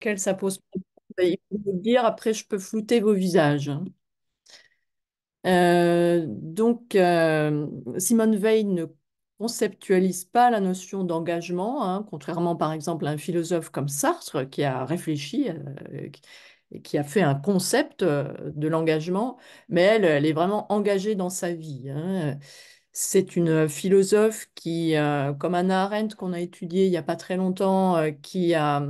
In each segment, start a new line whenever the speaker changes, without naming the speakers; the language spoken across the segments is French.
Quel ça pose. Il faut me dire, après, je peux flouter vos visages. hein. Euh, donc, euh, Simone Veil ne conceptualise pas la notion d'engagement, hein, contrairement par exemple à un philosophe comme Sartre qui a réfléchi euh, et qui a fait un concept de l'engagement, mais elle, elle est vraiment engagée dans sa vie. hein. C'est une philosophe qui, comme Hannah Arendt qu'on a étudiée il n'y a pas très longtemps, qui a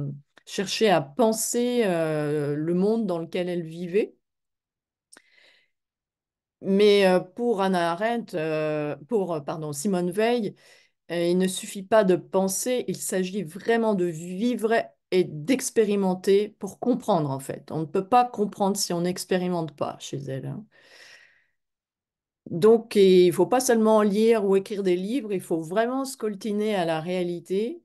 cherché à penser euh, le monde dans lequel elle vivait. Mais euh, pour Hannah Arendt, euh, pour pardon, Simone Veil, il ne suffit pas de penser, il s'agit vraiment de vivre et d'expérimenter pour comprendre en fait. On ne peut pas comprendre si on n'expérimente pas chez elle. hein. Donc, il ne faut pas seulement lire ou écrire des livres, il faut vraiment se coltiner à la réalité.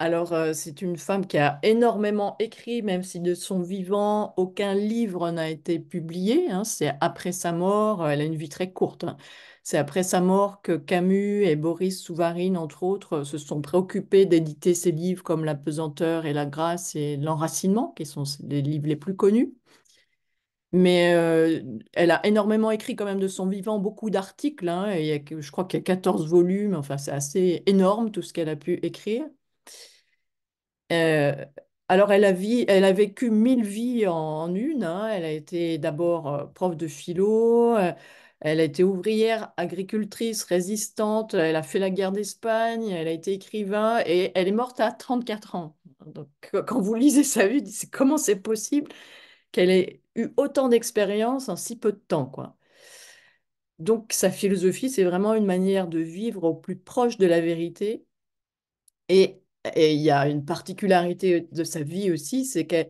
Alors, euh, c'est une femme qui a énormément écrit, même si de son vivant, aucun livre n'a été publié. hein. C'est après sa mort, euh, elle a une vie très courte. hein. C'est après sa mort que Camus et Boris Souvarine, entre autres, se sont préoccupés d'éditer ses livres comme La pesanteur et la grâce et L'enracinement, qui sont les livres les plus connus. Mais euh, elle a énormément écrit quand même de son vivant, beaucoup d'articles. hein, et je crois qu'il y a 14 volumes, enfin c'est assez énorme tout ce qu'elle a pu écrire. Euh, alors elle a, vécu mille vies en, une. hein. Elle a été d'abord euh, prof de philo, euh, elle a été ouvrière, agricultrice, résistante, elle a fait la guerre d'Espagne, elle a été écrivain et elle est morte à 34 ans. Donc quand vous lisez sa vie, c'est comment c'est possible qu'elle ait eu autant d'expérience en si peu de temps, quoi. Donc, sa philosophie, c'est vraiment une manière de vivre au plus proche de la vérité. Et, et il y a une particularité de sa vie aussi, c'est que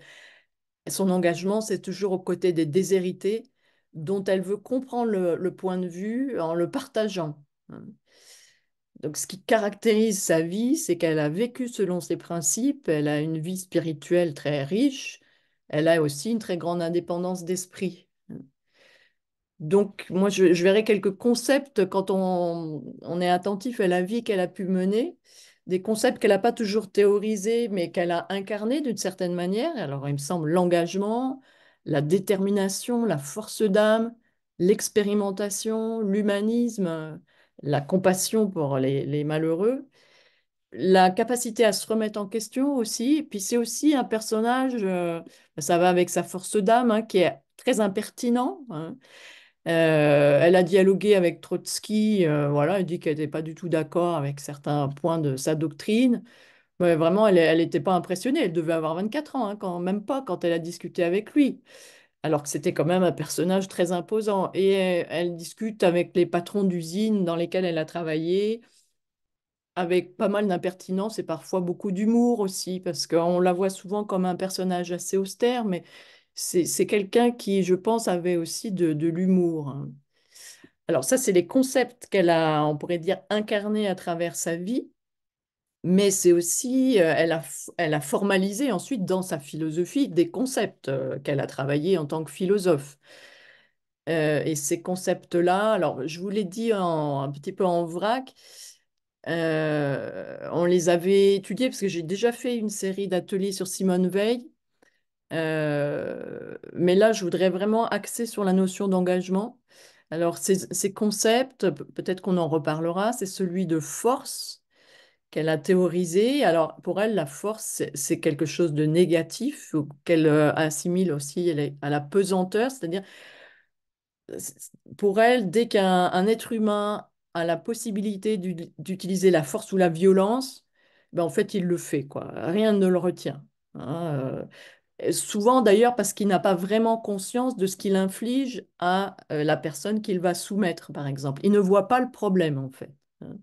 son engagement, c'est toujours aux côtés des déshérités, dont elle veut comprendre le, point de vue en le partageant. Donc, ce qui caractérise sa vie, c'est qu'elle a vécu selon ses principes, elle a une vie spirituelle très riche, elle a aussi une très grande indépendance d'esprit. Donc, moi, je, je verrais quelques concepts quand on est attentif à la vie qu'elle a pu mener, des concepts qu'elle n'a pas toujours théorisés, mais qu'elle a incarnés d'une certaine manière. Alors, il me semble l'engagement, la détermination, la force d'âme, l'expérimentation, l'humanisme, la compassion pour les, malheureux, la capacité à se remettre en question aussi. Et puis, c'est aussi un personnage, euh, ça va avec sa force d'âme, hein, qui est très impertinent. hein. Euh, elle a dialogué avec Trotsky, euh, voilà, elle dit qu'elle n'était pas du tout d'accord avec certains points de sa doctrine. Mais vraiment, elle n'était pas impressionnée. Elle devait avoir 24 ans, hein, quand même pas, quand elle a discuté avec lui. Alors que c'était quand même un personnage très imposant. Et elle, elle discute avec les patrons d'usines dans lesquels elle a travaillé, avec pas mal d'impertinence et parfois beaucoup d'humour aussi, parce qu'on la voit souvent comme un personnage assez austère, mais c'est quelqu'un qui, je pense, avait aussi de, de l'humour. hein. Alors ça, c'est les concepts qu'elle a, on pourrait dire, incarnés à travers sa vie, mais c'est aussi, euh, elle a, elle a formalisé ensuite dans sa philosophie des concepts euh, qu'elle a travaillés en tant que philosophe. Euh, et ces concepts-là, alors je vous l'ai dit en- un petit peu en vrac, on les avait étudiés parce que j'ai déjà fait une série d'ateliers sur Simone Veil. Euh, mais là, je voudrais vraiment axer sur la notion d'engagement. Alors, ces, concepts, pe- peut-être qu'on en reparlera, c'est celui de force qu'elle a théorisé. Alors, pour elle, la force, c'est quelque chose de négatif qu'elle euh, assimile aussi à la pesanteur, c'est-à-dire, c'est- pour elle, dès qu'un un être humain a la possibilité d'u- d'utiliser la force ou la violence, ben, en fait, il le fait, quoi. Rien ne le retient. hein, euh, Souvent d'ailleurs parce qu'il n'a pas vraiment conscience de ce qu'il inflige à euh, la personne qu'il va soumettre, par exemple. Il ne voit pas le problème, en fait. hein.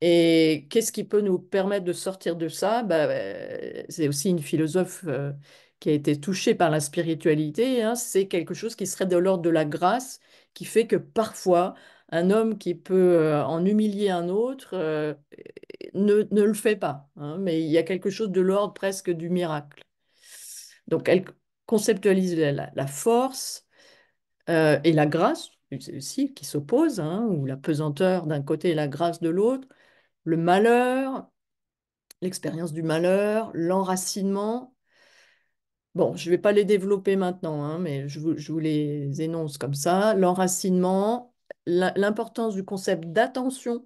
Et qu'est-ce qui peut nous permettre de sortir de ça? Euh, c'est aussi une philosophe euh, qui a été touchée par la spiritualité. hein. C'est quelque chose qui serait de l'ordre de la grâce, qui fait que parfois, un homme qui peut euh, en humilier un autre euh, ne, ne le fait pas. hein. Mais il y a quelque chose de l'ordre presque du miracle. Donc, elle conceptualise la, force euh, et la grâce aussi qui s'opposent, hein, ou la pesanteur d'un côté et la grâce de l'autre, le malheur, l'expérience du malheur, l'enracinement. Bon, je ne vais pas les développer maintenant, hein, mais je vous, je vous les énonce comme ça. L'enracinement, l'importance du concept d'attention,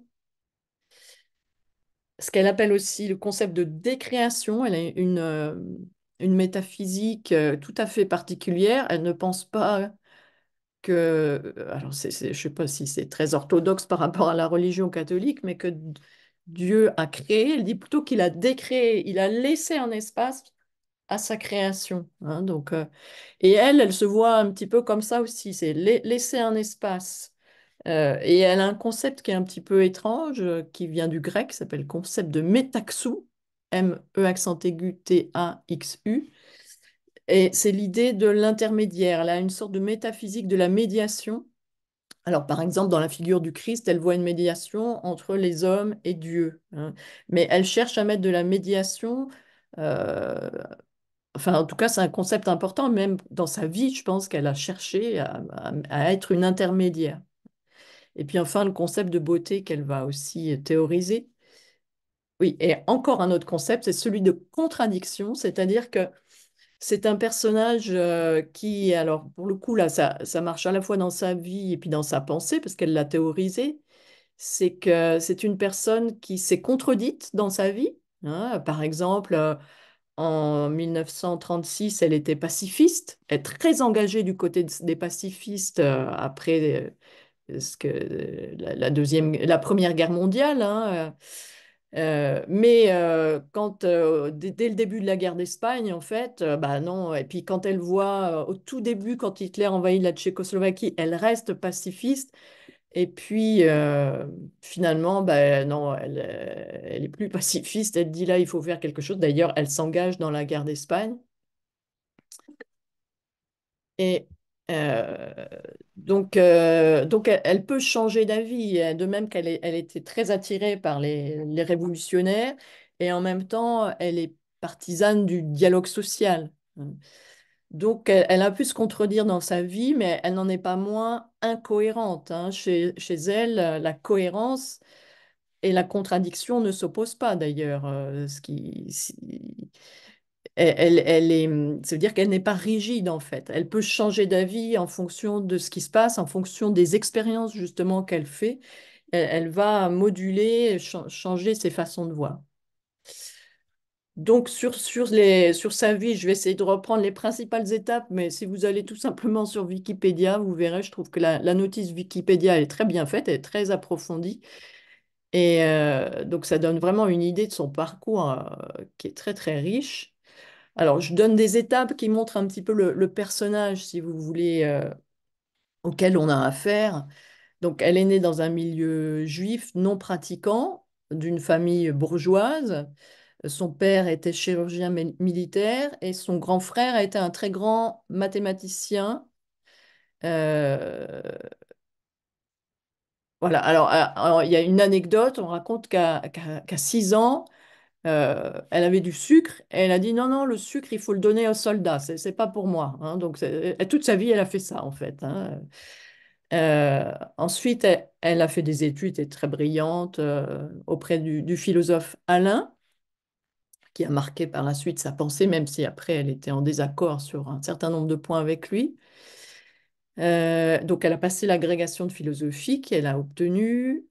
ce qu'elle appelle aussi le concept de décréation. Elle a une, euh, une métaphysique euh, tout à fait particulière. Elle ne pense pas que, euh, alors je ne sais pas si c'est très orthodoxe par rapport à la religion catholique, mais que Dieu a créé, elle dit plutôt qu'il a décréé, il a laissé un espace à sa création. hein. donc, euh, et elle, elle se voit un petit peu comme ça aussi, c'est la- laisser un espace. Et elle a un concept qui est un petit peu étrange, qui vient du grec, s'appelle le concept de métaxou, M-E accent aigu T-A-X-U. Et c'est l'idée de l'intermédiaire. A une sorte de métaphysique de la médiation. Alors, par exemple, dans la figure du Christ, elle voit une médiation entre les hommes et Dieu. hein. Mais elle cherche à mettre de la médiation. euh, enfin, en tout cas, c'est un concept important. Même dans sa vie, je pense qu'elle a cherché à être une intermédiaire. Et puis enfin, le concept de beauté qu'elle va aussi théoriser. Oui, et encore un autre concept, c'est celui de contradiction, c'est-à-dire que C'est un personnage euh, qui, alors pour le coup, là, ça, marche à la fois dans sa vie et puis dans sa pensée, parce qu'elle l'a théorisé. C'est que c'est une personne qui s'est contredite dans sa vie. hein. Par exemple, euh, en 1936, elle était pacifiste, elle est très engagée du côté de- des pacifistes euh, après ce que, la, la deuxième, la Première Guerre mondiale. hein, euh, mais euh, quand, euh, dès, le début de la guerre d'Espagne, en fait, bah non. Et puis quand elle voit, au tout début, quand Hitler envahit la Tchécoslovaquie, elle reste pacifiste. Et puis finalement, bah, non, elle, elle est plus pacifiste. Elle dit là, il faut faire quelque chose. D'ailleurs, elle s'engage dans la guerre d'Espagne. Et euh, donc, euh, donc elle, peut changer d'avis, euh, de même qu'elle était très attirée par les, révolutionnaires, et en même temps, elle est partisane du dialogue social. Donc, elle, a pu se contredire dans sa vie, mais elle n'en est pas moins incohérente. hein. Chez, elle, la cohérence et la contradiction ne s'opposent pas d'ailleurs. euh, ce qui, elle, elle- est, ça veut dire qu'elle n'est pas rigide en fait. Elle peut changer d'avis en fonction de ce qui se passe, en fonction des expériences justement qu'elle fait. Elle, va moduler, cha- changer ses façons de voir. Donc sur, sur, les, sur sa vie, je vais essayer de reprendre les principales étapes, mais si vous allez tout simplement sur Wikipédia, vous verrez, je trouve que la, notice Wikipédia est très bien faite, elle est très approfondie. Et euh, donc ça donne vraiment une idée de son parcours euh, qui est très très riche. Alors, je donne des étapes qui montrent un petit peu le, personnage, si vous voulez, euh, auquel on a affaire. Donc, elle est née dans un milieu juif non pratiquant, d'une famille bourgeoise. Son père était chirurgien mi- militaire et son grand frère a été un très grand mathématicien. Euh, voilà, alors, euh, alors, il y a une anecdote, on raconte qu'à qu'à, qu'à 6 ans, Euh, elle avait du sucre et elle a dit non, non, le sucre, il faut le donner aux soldats, c'est c'est pas pour moi. hein. Donc, et toute sa vie, elle a fait ça, en fait. hein. Euh, ensuite, elle, a fait des études, très brillante, euh, auprès du, du philosophe Alain, qui a marqué par la suite sa pensée, même si après, elle était en désaccord sur un certain nombre de points avec lui. Euh, donc, elle a passé l'agrégation de philosophie qu'elle a obtenue.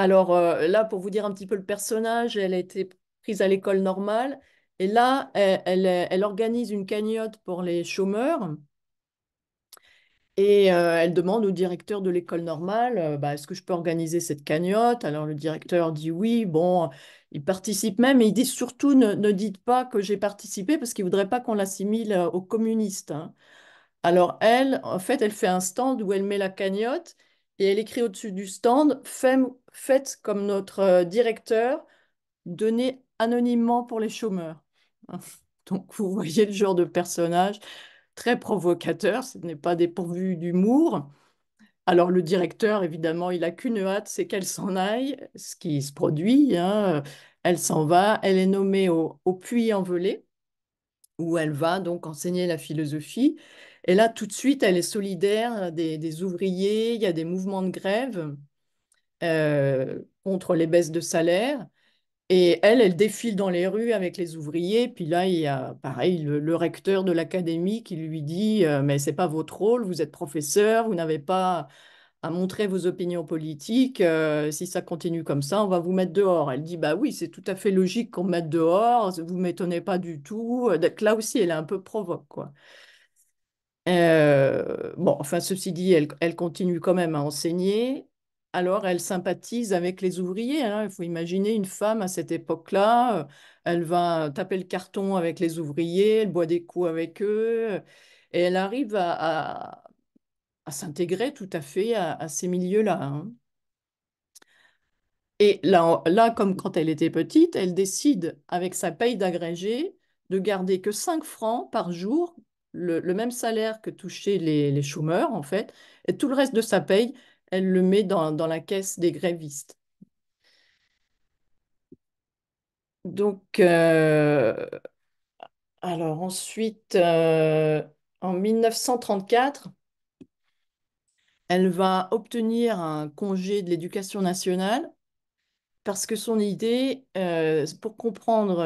Alors euh, là, pour vous dire un petit peu le personnage, elle a été prise à l'école normale et là, elle, organise une cagnotte pour les chômeurs et euh, elle demande au directeur de l'école normale, euh, bah, est-ce que je peux organiser cette cagnotte? Alors le directeur dit oui, bon, il participe même et il dit surtout ne, dites pas que j'ai participé parce qu'il ne voudrait pas qu'on l'assimile aux communistes. hein. Alors elle, en fait, elle fait un stand où elle met la cagnotte et elle écrit au-dessus du stand, faites comme notre euh, directeur, donnez anonymement pour les chômeurs. Donc vous voyez le genre de personnage très provocateur, ce n'est pas dépourvu d'humour. Alors le directeur, évidemment, il n'a qu'une hâte, c'est qu'elle s'en aille, ce qui se produit. hein. Elle s'en va, elle est nommée au, au Puy-en-Velay où elle va donc enseigner la philosophie. Et là, tout de suite, elle est solidaire des, des ouvriers, il y a des mouvements de grève euh, contre les baisses de salaire. Et elle, elle défile dans les rues avec les ouvriers. Puis là, il y a pareil le, recteur de l'académie qui lui dit euh, Mais c'est pas votre rôle, vous êtes professeur, vous n'avez pas à montrer vos opinions politiques. euh, si ça continue comme ça, on va vous mettre dehors. Elle dit Bah oui, c'est tout à fait logique qu'on me mette dehors, vous m'étonnez pas du tout. Donc là aussi, elle est un peu provoque. Euh, bon, enfin, ceci dit, elle, continue quand même à enseigner. Alors, elle sympathise avec les ouvriers. hein. Il faut imaginer une femme à cette époque-là. euh, Elle va taper le carton avec les ouvriers, elle boit des coups avec eux, et elle arrive à, s'intégrer tout à fait à, ces milieux-là. hein. Et là, là, comme quand elle était petite, elle décide, avec sa paye d'agrégée, de garder que 5 francs par jour, le, même salaire que touchaient les, les chômeurs, en fait, et tout le reste de sa paye, elle le met dans, la caisse des grévistes. Donc, euh, alors ensuite, euh, en 1934, elle va obtenir un congé de l'éducation nationale Parce que son idée, euh, pour comprendre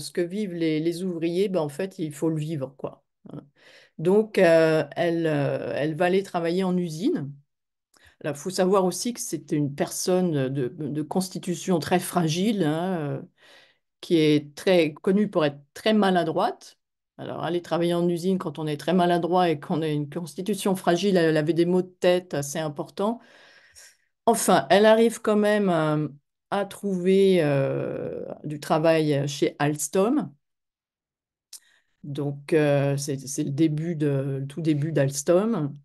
ce que vivent les, les ouvriers, ben, en fait, il faut le vivre, quoi. Donc, euh, elle, euh, elle va aller travailler en usine. Il faut savoir aussi que c'était une personne de, constitution très fragile, hein, euh, qui est très connue pour être très maladroite. Alors, aller travailler en usine quand on est très maladroit et qu'on a une constitution fragile, elle avait des maux de tête assez importants. Enfin, elle arrive quand même à trouver du travail chez Alstom. Donc, euh, c'est le début de, tout début d'Alstom.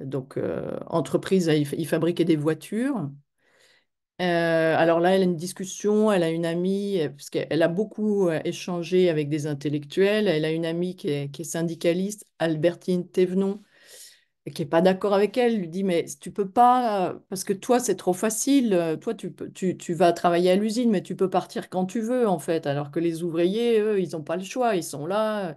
Donc, euh, entreprise, il fabriquait des voitures. Euh, alors là, elle a une discussion, elle a une amie, parce qu'elle a beaucoup échangé avec des intellectuels. Elle a une amie qui est, qui est syndicaliste, Albertine Thévenon, qui est pas d'accord avec elle, lui dit, mais tu peux pas, parce que toi, c'est trop facile, euh, toi, tu tu, tu vas travailler à l'usine, mais tu peux partir quand tu veux, en fait, alors que les ouvriers, eux, ils n'ont pas le choix, ils sont là.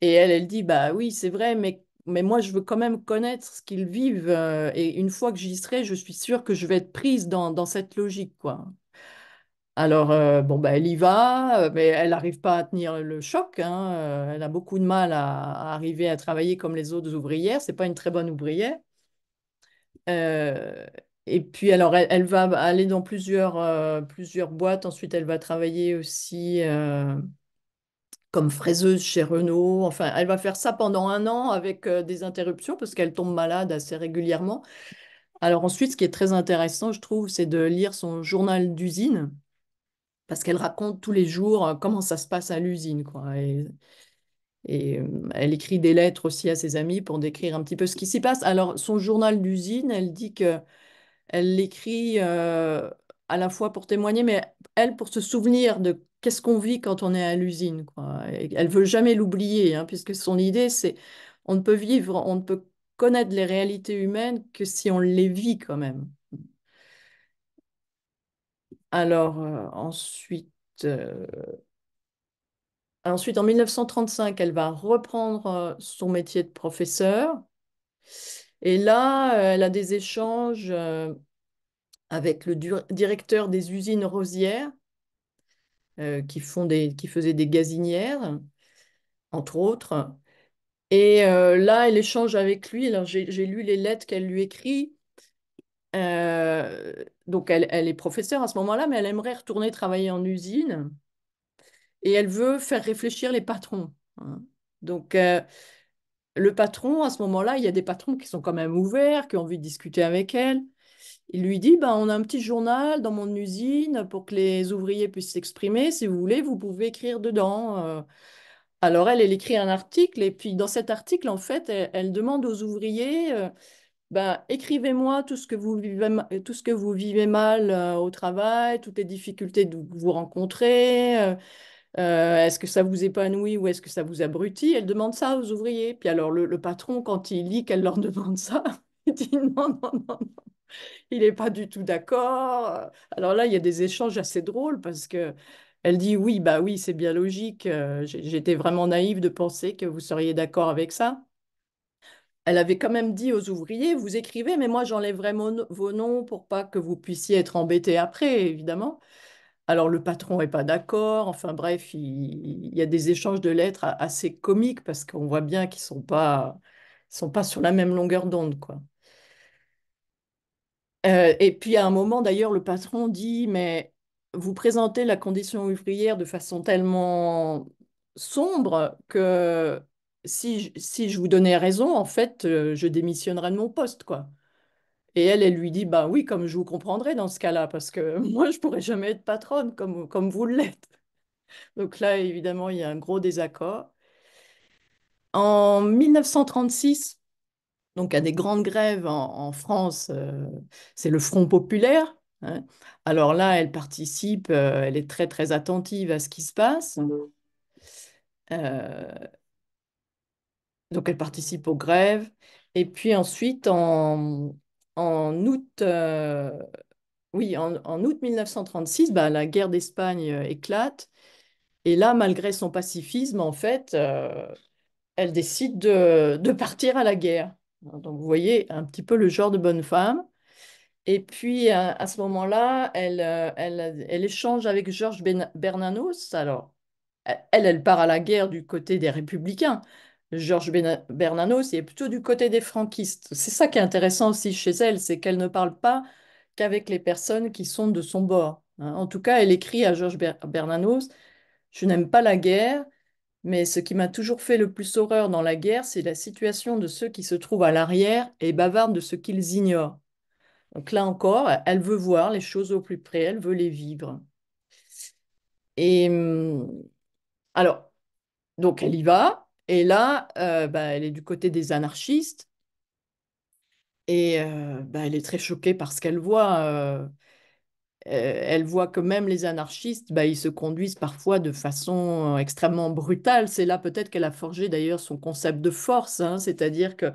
Et elle, elle dit, bah oui, c'est vrai, mais, mais moi, je veux quand même connaître ce qu'ils vivent, euh, et une fois que j'y serai, je suis sûre que je vais être prise dans, dans cette logique, quoi. Alors, euh, bon, bah, elle y va, euh, mais elle n'arrive pas à tenir le choc. hein, euh, Elle a beaucoup de mal à, arriver à travailler comme les autres ouvrières. C'est pas une très bonne ouvrière. Et puis, alors, elle, va aller dans plusieurs, boîtes. Ensuite, elle va travailler aussi comme fraiseuse chez Renault. Enfin, elle va faire ça pendant un an avec des interruptions parce qu'elle tombe malade assez régulièrement. Alors ensuite, ce qui est très intéressant, je trouve, c'est de lire son journal d'usine parce qu'elle raconte tous les jours euh, comment ça se passe à l'usine, quoi. Et, elle écrit des lettres aussi à ses amis pour décrire un petit peu ce qui s'y passe. Alors, son journal d'usine, elle dit que elle l'écrit à la fois pour témoigner, mais elle pour se souvenir de qu'est-ce qu'on vit quand on est à l'usine, quoi. Et elle veut jamais l'oublier, hein, puisque son idée, c'est on ne peut vivre, on ne peut connaître les réalités humaines que si on les vit quand même. Alors, euh, ensuite, euh, ensuite, en 1935, elle va reprendre euh, son métier de professeur. Et là, elle a des échanges avec le directeur des usines rosières qui font des, faisaient des gazinières, entre autres. Et là, elle échange avec lui. Alors, j'ai lu les lettres qu'elle lui écrit. Euh, donc, elle, est professeure à ce moment-là, mais elle aimerait retourner travailler en usine. et elle veut faire réfléchir les patrons. hein. Donc, euh, le patron, à ce moment-là, il y a des patrons qui sont quand même ouverts, qui ont envie de discuter avec elle. Il lui dit, ben, on a un petit journal dans mon usine pour que les ouvriers puissent s'exprimer. Si vous voulez, vous pouvez écrire dedans. Euh, Alors, elle, elle écrit un article, et puis dans cet article, en fait, elle, demande aux ouvriers, ben, écrivez-moi tout ce que vous vivez, mal euh, au travail, toutes les difficultés que vous rencontrez. euh, euh, est-ce que ça vous épanouit ou est-ce que ça vous abrutit? Elle demande ça aux ouvriers. Puis alors le, patron, quand il lit qu'elle leur demande ça, il dit non, non, non, non, il n'est pas du tout d'accord. Alors là, il y a des échanges assez drôles parce que elle dit oui, bah oui, c'est bien logique. J'étais vraiment naïve de penser que vous seriez d'accord avec ça. Elle avait quand même dit aux ouvriers, vous écrivez, mais moi j'enlèverai vos noms pour pas que vous puissiez être embêtés après, évidemment. Alors le patron n'est pas d'accord. Enfin bref, il, y a des échanges de lettres assez comiques parce qu'on voit bien qu'ils sont pas, sont pas sur la même longueur d'onde, quoi. Euh, et puis à un moment, d'ailleurs, le patron dit, mais vous présentez la condition ouvrière de façon tellement sombre que si, je- si je vous donnais raison, en fait, euh, je démissionnerais de mon poste, quoi. Et elle, elle lui dit, bah oui, comme je vous comprendrai dans ce cas-là, parce que moi, je pourrais jamais être patronne comme, comme vous l'êtes. Donc là, évidemment, il y a un gros désaccord. En 1936, donc à des grandes grèves en, en France, euh, c'est le Front populaire. hein. Alors là, elle participe, euh, elle est très très attentive à ce qui se passe. Euh, donc elle participe aux grèves. Et puis ensuite, en, en août, euh, oui, en, août 1936, bah, la guerre d'Espagne euh, éclate. Et là, malgré son pacifisme, en fait, euh, elle décide de, de partir à la guerre. Donc vous voyez un petit peu le genre de bonne femme. Et puis, à, ce moment-là, elle, elle, elle échange avec Georges Bernanos. Alors, elle, elle part à la guerre du côté des républicains. Georges Bernanos est plutôt du côté des franquistes. C'est ça qui est intéressant aussi chez elle, c'est qu'elle ne parle pas qu'avec les personnes qui sont de son bord. hein. En tout cas, elle écrit à Georges Ber- Bernanos, Je n'aime pas la guerre, mais ce qui m'a toujours fait le plus horreur dans la guerre, c'est la situation de ceux qui se trouvent à l'arrière et bavardent de ce qu'ils ignorent. Donc là encore, elle veut voir les choses au plus près, elle veut les vivre. Et hum, alors, donc elle y va, et là, euh, bah, elle est du côté des anarchistes, et euh, bah, elle est très choquée par ce qu'elle voit. euh, elle voit que même les anarchistes, bah, ils se conduisent parfois de façon extrêmement brutale. C'est là peut-être qu'elle a forgé d'ailleurs son concept de force, hein, c'est-à-dire que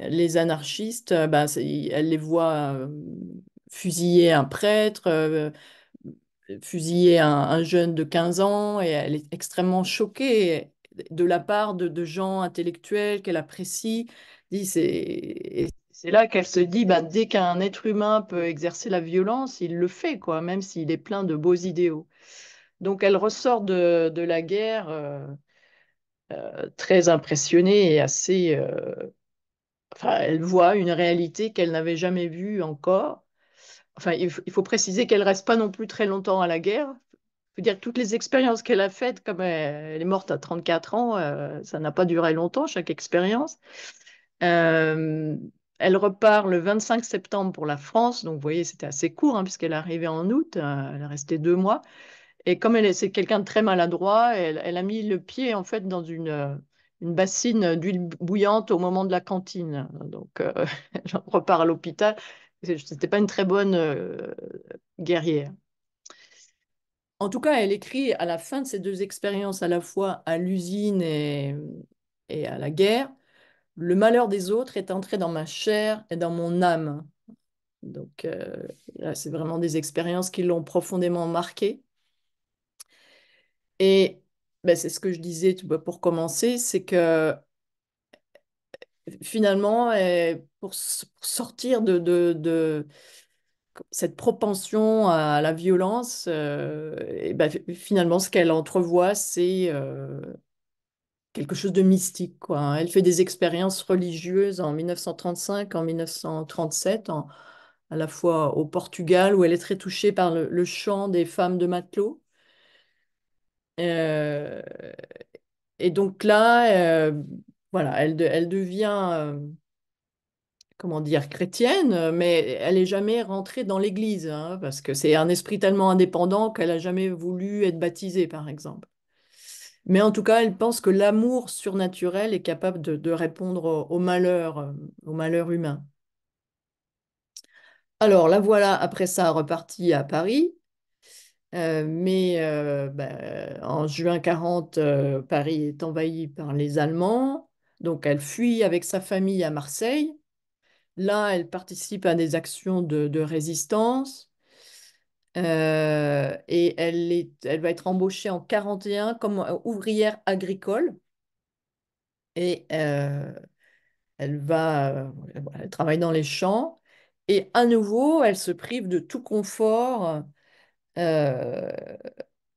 les anarchistes, elle les voit fusiller un prêtre, fusiller un, un jeune de 15 ans et elle est extrêmement choquée de la part de, gens intellectuels qu'elle apprécie. C'est, là qu'elle se dit, bah, dès qu'un être humain peut exercer la violence, il le fait, quoi, même s'il est plein de beaux idéaux. Donc elle ressort de, la guerre euh, euh, très impressionnée et assez... euh, enfin, elle voit une réalité qu'elle n'avait jamais vue encore. Enfin, il il faut préciser qu'elle reste pas non plus très longtemps à la guerre veux dire, toutes les expériences qu'elle a faites, comme elle, est morte à 34 ans, euh, ça n'a pas duré longtemps, chaque expérience. Euh, elle repart le 25 septembre pour la France, donc vous voyez, c'était assez court, hein, puisqu'elle est arrivée en août, euh, elle est restée deux mois. Et comme elle est, c'est quelqu'un de très maladroit, elle, elle a mis le pied, en fait, dans une, une bassine d'huile bouillante au moment de la cantine. Donc, elle repart à l'hôpital. C'était pas une très bonne guerrière. En tout cas, elle écrit à la fin de ces deux expériences, à la fois à l'usine et, à la guerre, le malheur des autres est entré dans ma chair et dans mon âme. Donc euh, là, c'est vraiment des expériences qui l'ont profondément marquée. Et ben, c'est ce que je disais pour commencer, c'est que finalement, pour sortir de, de, de cette propension à la violence, euh, ben, finalement, ce qu'elle entrevoit, c'est euh, quelque chose de mystique, hein. Elle fait des expériences religieuses en 1935, en 1937, en- à la fois au Portugal, où elle est très touchée par le, chant des femmes de matelot. Euh, et donc là, euh, voilà, elle, de- elle devient, comment dire, chrétienne, mais elle n'est jamais rentrée dans l'Église, hein, parce que c'est un esprit tellement indépendant qu'elle n'a jamais voulu être baptisée, par exemple. Mais en tout cas, elle pense que l'amour surnaturel est capable de, répondre au, malheur, euh, au malheur humain. Alors, la voilà, après ça, repartie à Paris. Euh, mais euh, ben, en juin 40, euh, Paris est envahi par les Allemands. Donc, elle fuit avec sa famille à Marseille. Là, elle participe à des actions de, résistance. Euh, et elle va être embauchée en 41 comme euh, ouvrière agricole. Et euh, Elle va, travaille dans les champs et à nouveau, elle se prive de tout confort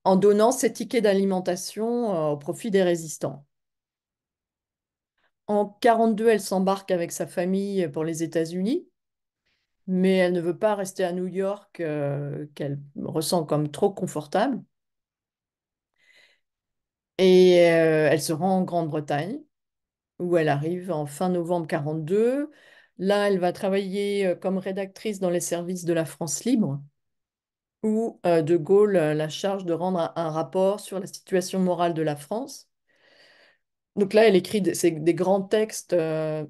en donnant ses tickets d'alimentation au profit des résistants. En 42, elle s'embarque avec sa famille pour les États-Unis, mais elle ne veut pas rester à New York, euh, qu'elle ressent comme trop confortable. Et euh, elle se rend en Grande-Bretagne, où elle arrive en fin novembre 42. Là, elle va travailler euh, comme rédactrice dans les services de la France libre, où De Gaulle la charge de rendre un rapport sur la situation morale de la France. Donc là, elle écrit des, des grands textes. euh,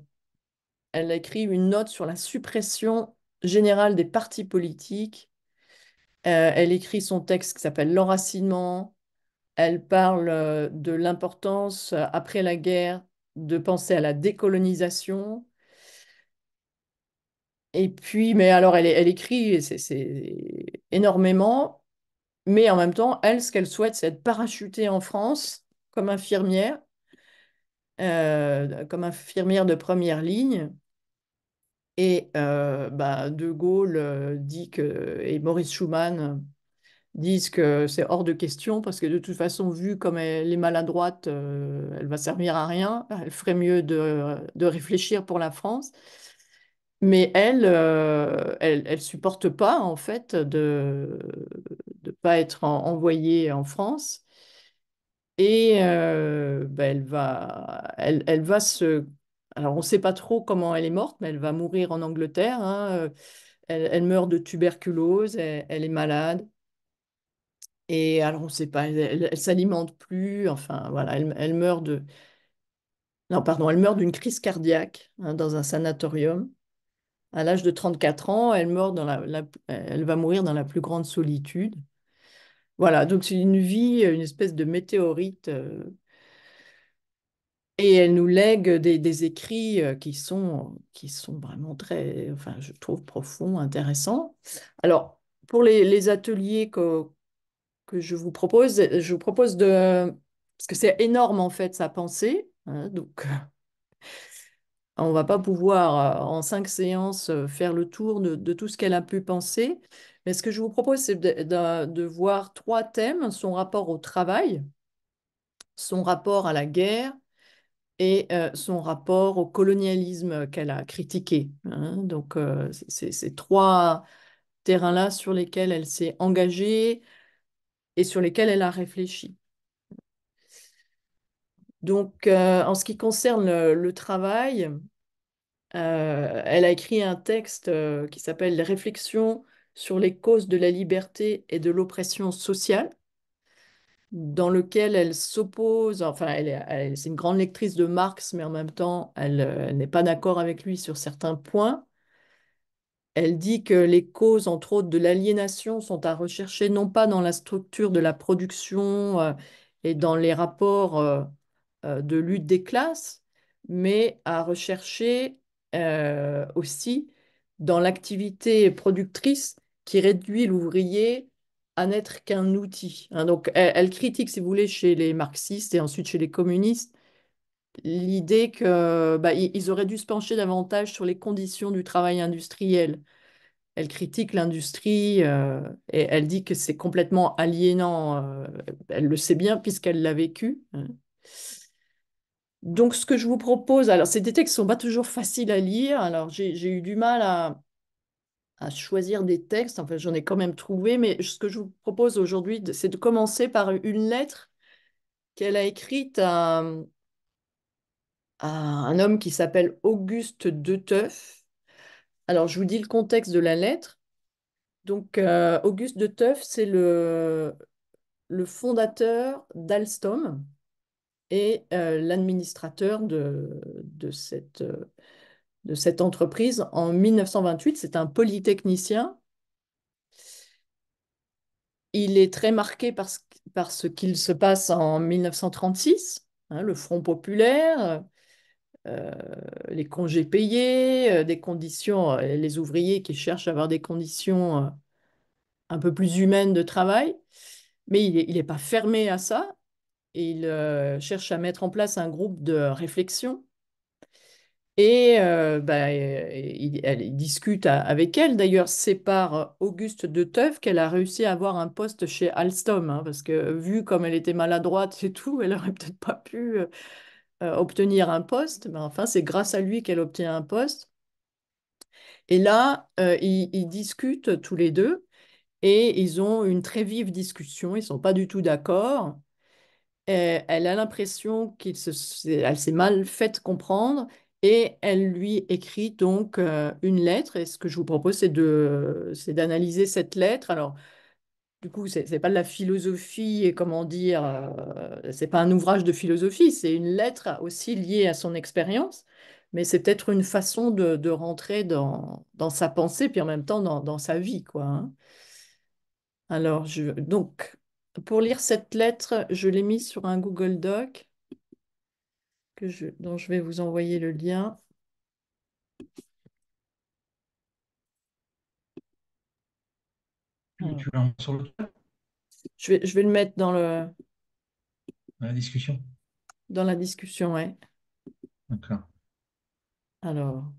elle a écrit une note sur la suppression générale des partis politiques. Euh, elle écrit son texte qui s'appelle L'enracinement. Elle parle euh, de l'importance, euh, après la guerre, de penser à la décolonisation. Et puis, mais alors, elle, elle écrit c'est énormément, mais en même temps, elle, ce qu'elle souhaite, c'est être parachutée en France comme infirmière, euh, comme infirmière de première ligne. Et euh, bah, De Gaulle euh, dit que, et Maurice Schumann disent que c'est hors de question parce que de toute façon, vu comme elle est maladroite, euh, elle va servir à rien. Elle ferait mieux de, de réfléchir pour la France. Mais elle, euh, elle, elle supporte pas en fait de ne pas être en- envoyée en France. Et euh, bah, elle va, elle, va se... Alors on ne sait pas trop comment elle est morte, mais elle va mourir en Angleterre. hein. Euh, Elle, meurt de tuberculose, elle, est malade. Et alors on ne sait pas, elle, elle s'alimente plus. Enfin voilà, elle, meurt de... Non, pardon, elle meurt d'une crise cardiaque hein, dans un sanatorium. À l'âge de 34 ans, elle meurt dans la- elle va mourir dans la plus grande solitude. Voilà, donc c'est une vie, une espèce de météorite. euh, et elle nous lègue des, écrits euh, qui sont, qui sont vraiment très, enfin, je trouve profonds, intéressants. Alors, pour les, ateliers que, que je vous propose, je vous propose de... Parce que c'est énorme, en fait, sa pensée. hein, donc, On va pas pouvoir, euh, en cinq séances, euh, faire le tour de tout ce qu'elle a pu penser. Mais ce que je vous propose, c'est de, voir trois thèmes, son rapport au travail, son rapport à la guerre et euh, son rapport au colonialisme qu'elle a critiqué. hein. Donc, euh, c'est ces trois terrains-là sur lesquels elle s'est engagée et sur lesquels elle a réfléchi. Donc, euh, en ce qui concerne le, travail, elle a écrit un texte qui s'appelle Les réflexions sur les causes de la liberté et de l'oppression sociale, dans lequel elle s'oppose, enfin, elle est- elle- c'est une grande lectrice de Marx, mais en même temps, elle, euh, n'est pas d'accord avec lui sur certains points. Elle dit que les causes, entre autres, de l'aliénation sont à rechercher non pas dans la structure de la production euh, et dans les rapports euh, de lutte des classes, mais à rechercher aussi dans l'activité productrice qui réduit l'ouvrier à n'être qu'un outil. hein. donc, elle, critique, si vous voulez, chez les marxistes et ensuite chez les communistes, l'idée que bah, ils auraient dû se pencher davantage sur les conditions du travail industriel elle critique l'industrie euh, et elle dit que c'est complètement aliénant. euh, elle le sait bien puisqu'elle l'a vécu. hein. Donc, ce que je vous propose, alors, c'est des textes qui sont pas toujours faciles à lire. Alors, j'ai eu du mal à, choisir des textes. Enfin, j'en ai quand même trouvé. Mais ce que je vous propose aujourd'hui, c'est de commencer par une lettre qu'elle a écrite à, un homme qui s'appelle Auguste Deteuf. Alors, je vous dis le contexte de la lettre. Donc, euh, Auguste Deteuf, c'est le fondateur d'Alstom et euh, l'administrateur de, de cette, euh, de cette entreprise en 1928. C'est un polytechnicien. Il est très marqué par ce, par ce qu'il se passe en 1936, hein, le Front populaire, euh, les congés payés, des conditions, les ouvriers qui cherchent à avoir des conditions un peu plus humaines de travail. Mais il n'est pas fermé à ça. Il euh, cherche à mettre en place un groupe de réflexion. Et euh, bah, il, elle, discute avec elle. D'ailleurs, c'est par Auguste de Theuves qu'elle a réussi à avoir un poste chez Alstom, hein, parce que vu comme elle était maladroite et tout, elle aurait peut-être pas pu euh, obtenir un poste. Mais enfin, c'est grâce à lui qu'elle obtient un poste. Et là, ils, ils discutent tous les deux et ils ont une très vive discussion. Ils sont pas du tout d'accord. Euh, elle a l'impression qu'il se, elle s'est mal faite comprendre et elle lui écrit donc euh, une lettre. Et ce que je vous propose, c'est de, c'est d'analyser cette lettre. Alors, du coup, c'est c'est pas de la philosophie et comment dire, euh, c'est pas un ouvrage de philosophie, c'est une lettre aussi liée à son expérience. Mais c'est peut-être une façon de, de rentrer dans, dans sa pensée, puis en même temps dans, dans sa vie, quoi. hein. Alors, je, donc, pour lire cette lettre, je l'ai mise sur un Google Doc. que je, dont je vais vous envoyer le lien.
Tu, l'as sur le chat,
je vais, je vais le mettre dans le,
la discussion?
dans la discussion, ouais.
D'accord.
Alors,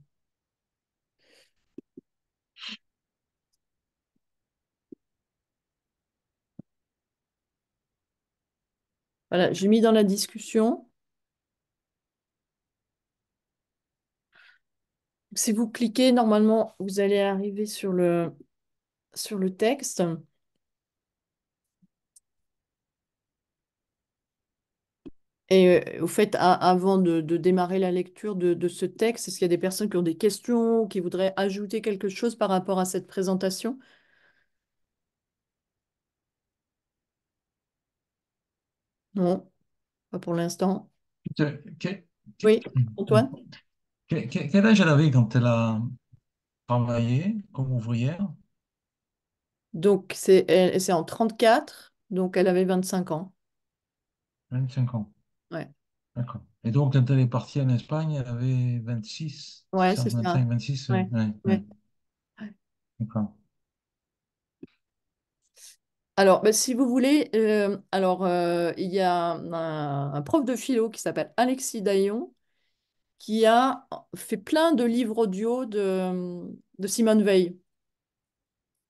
voilà, j'ai mis dans la discussion. Si vous cliquez, normalement, vous allez arriver sur le, sur le texte. Et euh, au fait, avant de, démarrer la lecture de ce texte, est-ce qu'il y a des personnes qui ont des questions ou qui voudraient ajouter quelque chose par rapport à cette présentation? Non, pas pour l'instant. Oui, Antoine?
que- que- quel âge elle avait quand elle a travaillé comme ouvrière?
Donc, c'est en 34, donc elle avait 25 ans.
25 ans.
Ouais,
D'accord. Et donc, quand elle est partie en Espagne, elle avait 26,
ouais,
c'est ça,
c'est ça.
25, 26, euh,
Ouais,
ouais, ouais.
ouais.
D'accord.
Alors, bah, si vous voulez, euh, alors euh, il y a un, prof de philo qui s'appelle Alexis Daillon qui a fait plein de livres audio de, Simone Veil,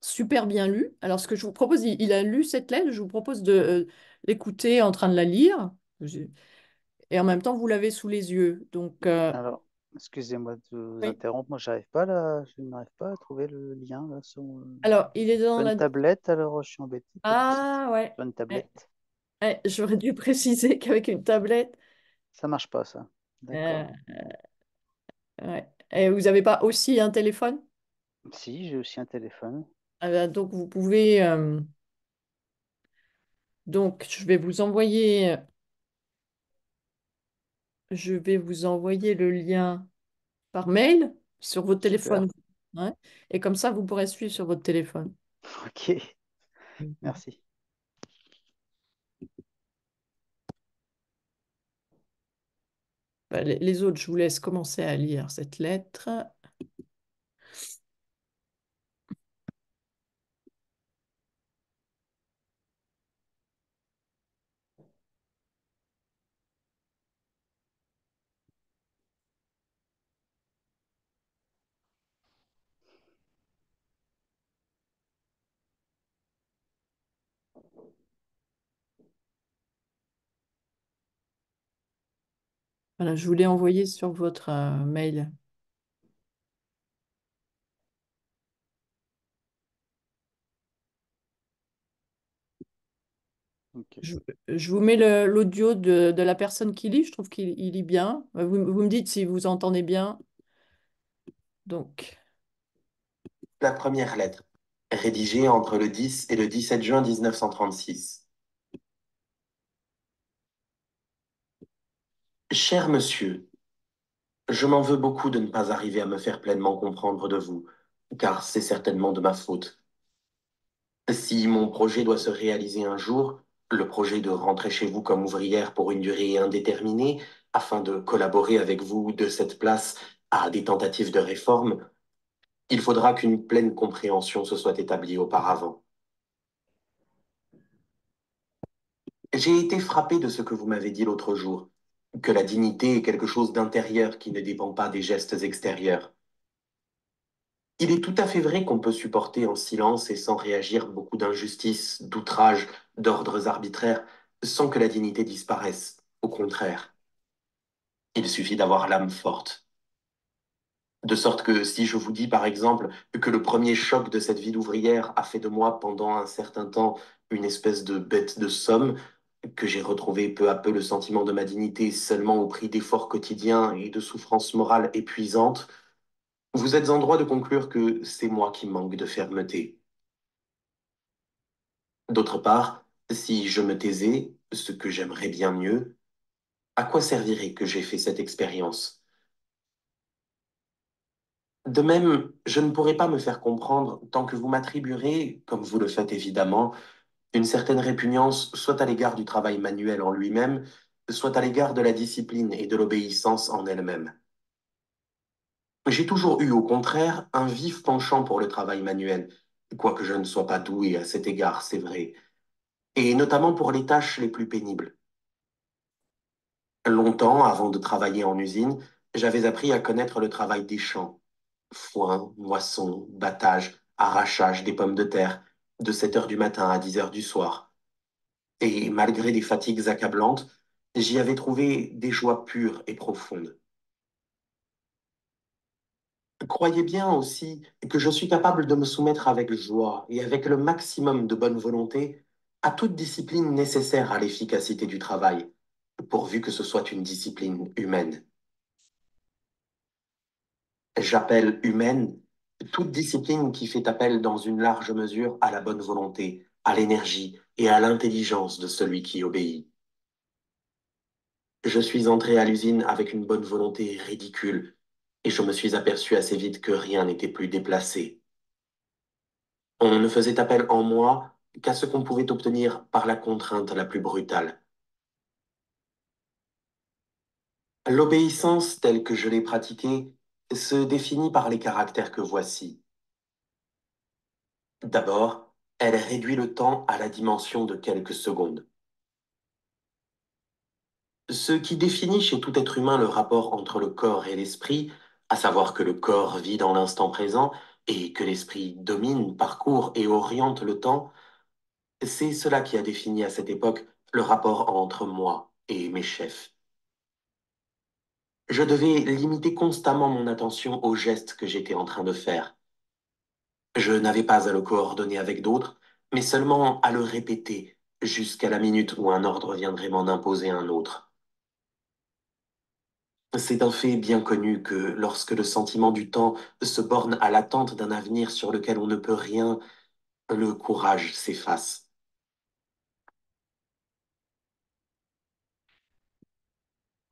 super bien lus. Alors, ce que je vous propose, il, a lu cette lettre, je vous propose de euh, l'écouter en train de la lire, et en même temps, vous l'avez sous les yeux. Donc,
excusez-moi de vous
oui.
interrompre. Moi, j'arrive pas là, je n'arrive pas à trouver le lien là sur, euh,
Alors, il est dans
sur
la...
tablette. Alors, je suis embêté. peut-être.
Ah, ouais.
Sur une tablette.
ouais, j'aurais dû préciser qu'avec une tablette.
Ça marche pas, ça.
euh,
D'accord.
ouais. Et vous n'avez pas aussi un téléphone?
Si, j'ai aussi un téléphone.
Ah ben, donc, vous pouvez. euh, donc, je vais vous envoyer. Je vais vous envoyer le lien par mail sur votre téléphone. hein. Et comme ça, vous pourrez suivre sur votre téléphone.
Ok, merci.
Ben, les, les autres, je vous laisse commencer à lire cette lettre. Voilà, je vous l'ai envoyé sur votre euh, mail. Je, je vous mets l'audio de, de la personne qui lit. Je trouve qu'il il lit bien. Euh, Vous, vous me dites si vous entendez bien. Donc,
La première lettre, rédigée entre le 10 et le 17 juin 1936. Cher monsieur, je m'en veux beaucoup de ne pas arriver à me faire pleinement comprendre de vous, car c'est certainement de ma faute. Si mon projet doit se réaliser un jour, le projet de rentrer chez vous comme ouvrière pour une durée indéterminée, afin de collaborer avec vous de cette place à des tentatives de réforme, il faudra qu'une pleine compréhension se soit établie auparavant. J'ai été frappé de ce que vous m'avez dit l'autre jour, que la dignité est quelque chose d'intérieur qui ne dépend pas des gestes extérieurs. Il est tout à fait vrai qu'on peut supporter en silence et sans réagir beaucoup d'injustices, d'outrages, d'ordres arbitraires, sans que la dignité disparaisse. Au contraire, il suffit d'avoir l'âme forte. De sorte que si je vous dis par exemple que le premier choc de cette vie d'ouvrière a fait de moi pendant un certain temps une espèce de bête de somme, que j'ai retrouvé peu à peu le sentiment de ma dignité seulement au prix d'efforts quotidiens et de souffrances morales épuisantes, vous êtes en droit de conclure que c'est moi qui manque de fermeté. D'autre part, si je me taisais, ce que j'aimerais bien mieux, à quoi servirait que j'ai fait cette expérience? De même, je ne pourrais pas me faire comprendre tant que vous m'attribuerez, comme vous le faites évidemment, une certaine répugnance soit à l'égard du travail manuel en lui-même, soit à l'égard de la discipline et de l'obéissance en elle-même. J'ai toujours eu, au contraire, un vif penchant pour le travail manuel, quoique je ne sois pas doué à cet égard, c'est vrai, et notamment pour les tâches les plus pénibles. Longtemps, avant de travailler en usine, j'avais appris à connaître le travail des champs. Foin, moisson, battage, arrachage des pommes de terre, de 7 heures du matin à 10 heures du soir. Et malgré des fatigues accablantes, j'y avais trouvé des joies pures et profondes. Croyez bien aussi que je suis capable de me soumettre avec joie et avec le maximum de bonne volonté à toute discipline nécessaire à l'efficacité du travail, pourvu que ce soit une discipline humaine. J'appelle humaine toute discipline qui fait appel dans une large mesure à la bonne volonté, à l'énergie et à l'intelligence de celui qui obéit. Je suis entré à l'usine avec une bonne volonté ridicule et je me suis aperçu assez vite que rien n'était plus déplacé. On ne faisait appel en moi qu'à ce qu'on pouvait obtenir par la contrainte la plus brutale. L'obéissance telle que je l'ai pratiquée se définit par les caractères que voici. D'abord, elle réduit le temps à la dimension de quelques secondes. Ce qui définit chez tout être humain le rapport entre le corps et l'esprit, à savoir que le corps vit dans l'instant présent et que l'esprit domine, parcourt et oriente le temps, c'est cela qui a défini à cette époque le rapport entre moi et mes chefs. Je devais limiter constamment mon attention aux gestes que j'étais en train de faire. Je n'avais pas à le coordonner avec d'autres, mais seulement à le répéter jusqu'à la minute où un ordre viendrait m'en imposer un autre. C'est un fait bien connu que lorsque le sentiment du temps se borne à l'attente d'un avenir sur lequel on ne peut rien, le courage s'efface.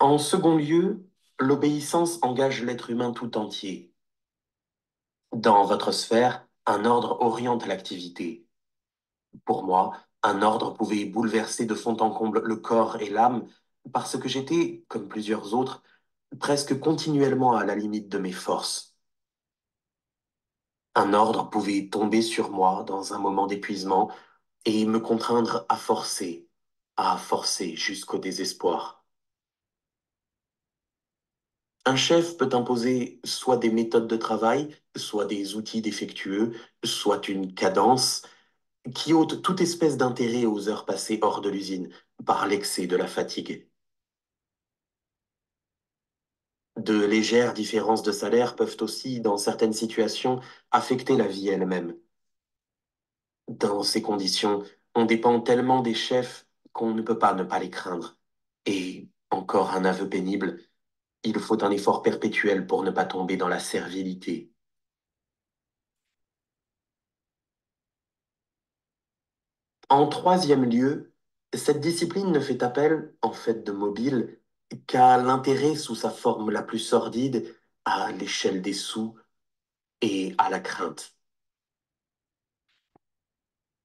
En second lieu, l'obéissance engage l'être humain tout entier. Dans votre sphère, un ordre oriente l'activité. Pour moi, un ordre pouvait bouleverser de fond en comble le corps et l'âme parce que j'étais, comme plusieurs autres, presque continuellement à la limite de mes forces. Un ordre pouvait tomber sur moi dans un moment d'épuisement et me contraindre à forcer, à forcer jusqu'au désespoir. Un chef peut imposer soit des méthodes de travail, soit des outils défectueux, soit une cadence qui ôte toute espèce d'intérêt aux heures passées hors de l'usine par l'excès de la fatigue. De légères différences de salaire peuvent aussi, dans certaines situations, affecter la vie elle-même. Dans ces conditions, on dépend tellement des chefs qu'on ne peut pas ne pas les craindre. Et, encore un aveu pénible, il faut un effort perpétuel pour ne pas tomber dans la servilité. En troisième lieu, cette discipline ne fait appel, en fait de mobile, qu'à l'intérêt sous sa forme la plus sordide, à l'échelle des sous et à la crainte.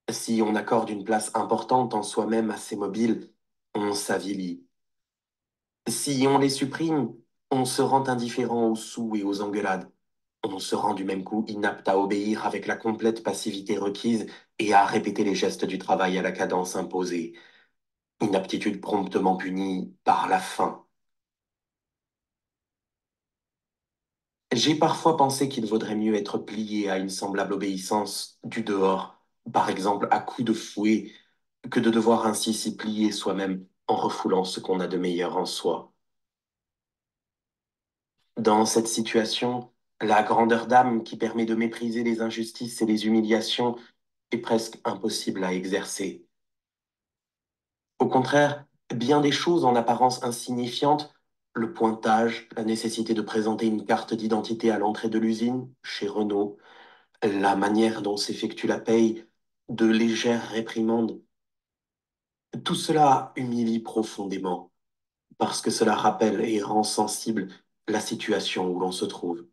Si on accorde une place importante en soi-même à ces mobiles, on s'avilit. Si on les supprime, on se rend indifférent aux sous et aux engueulades. On se rend du même coup inapte à obéir avec la complète passivité requise et à répéter les gestes du travail à la cadence imposée. Une aptitude promptement punie par la faim. J'ai parfois pensé qu'il vaudrait mieux être plié à une semblable obéissance du dehors, par exemple à coups de fouet, que de devoir ainsi s'y plier soi-même en refoulant ce qu'on a de meilleur en soi. Dans cette situation, la grandeur d'âme qui permet de mépriser les injustices et les humiliations est presque impossible à exercer. Au contraire, bien des choses en apparence insignifiantes, le pointage, la nécessité de présenter une carte d'identité à l'entrée de l'usine, chez Renault, la manière dont s'effectue la paye, de légères réprimandes, tout cela humilie profondément, parce que cela rappelle et rend sensible la situation où l'on se trouve.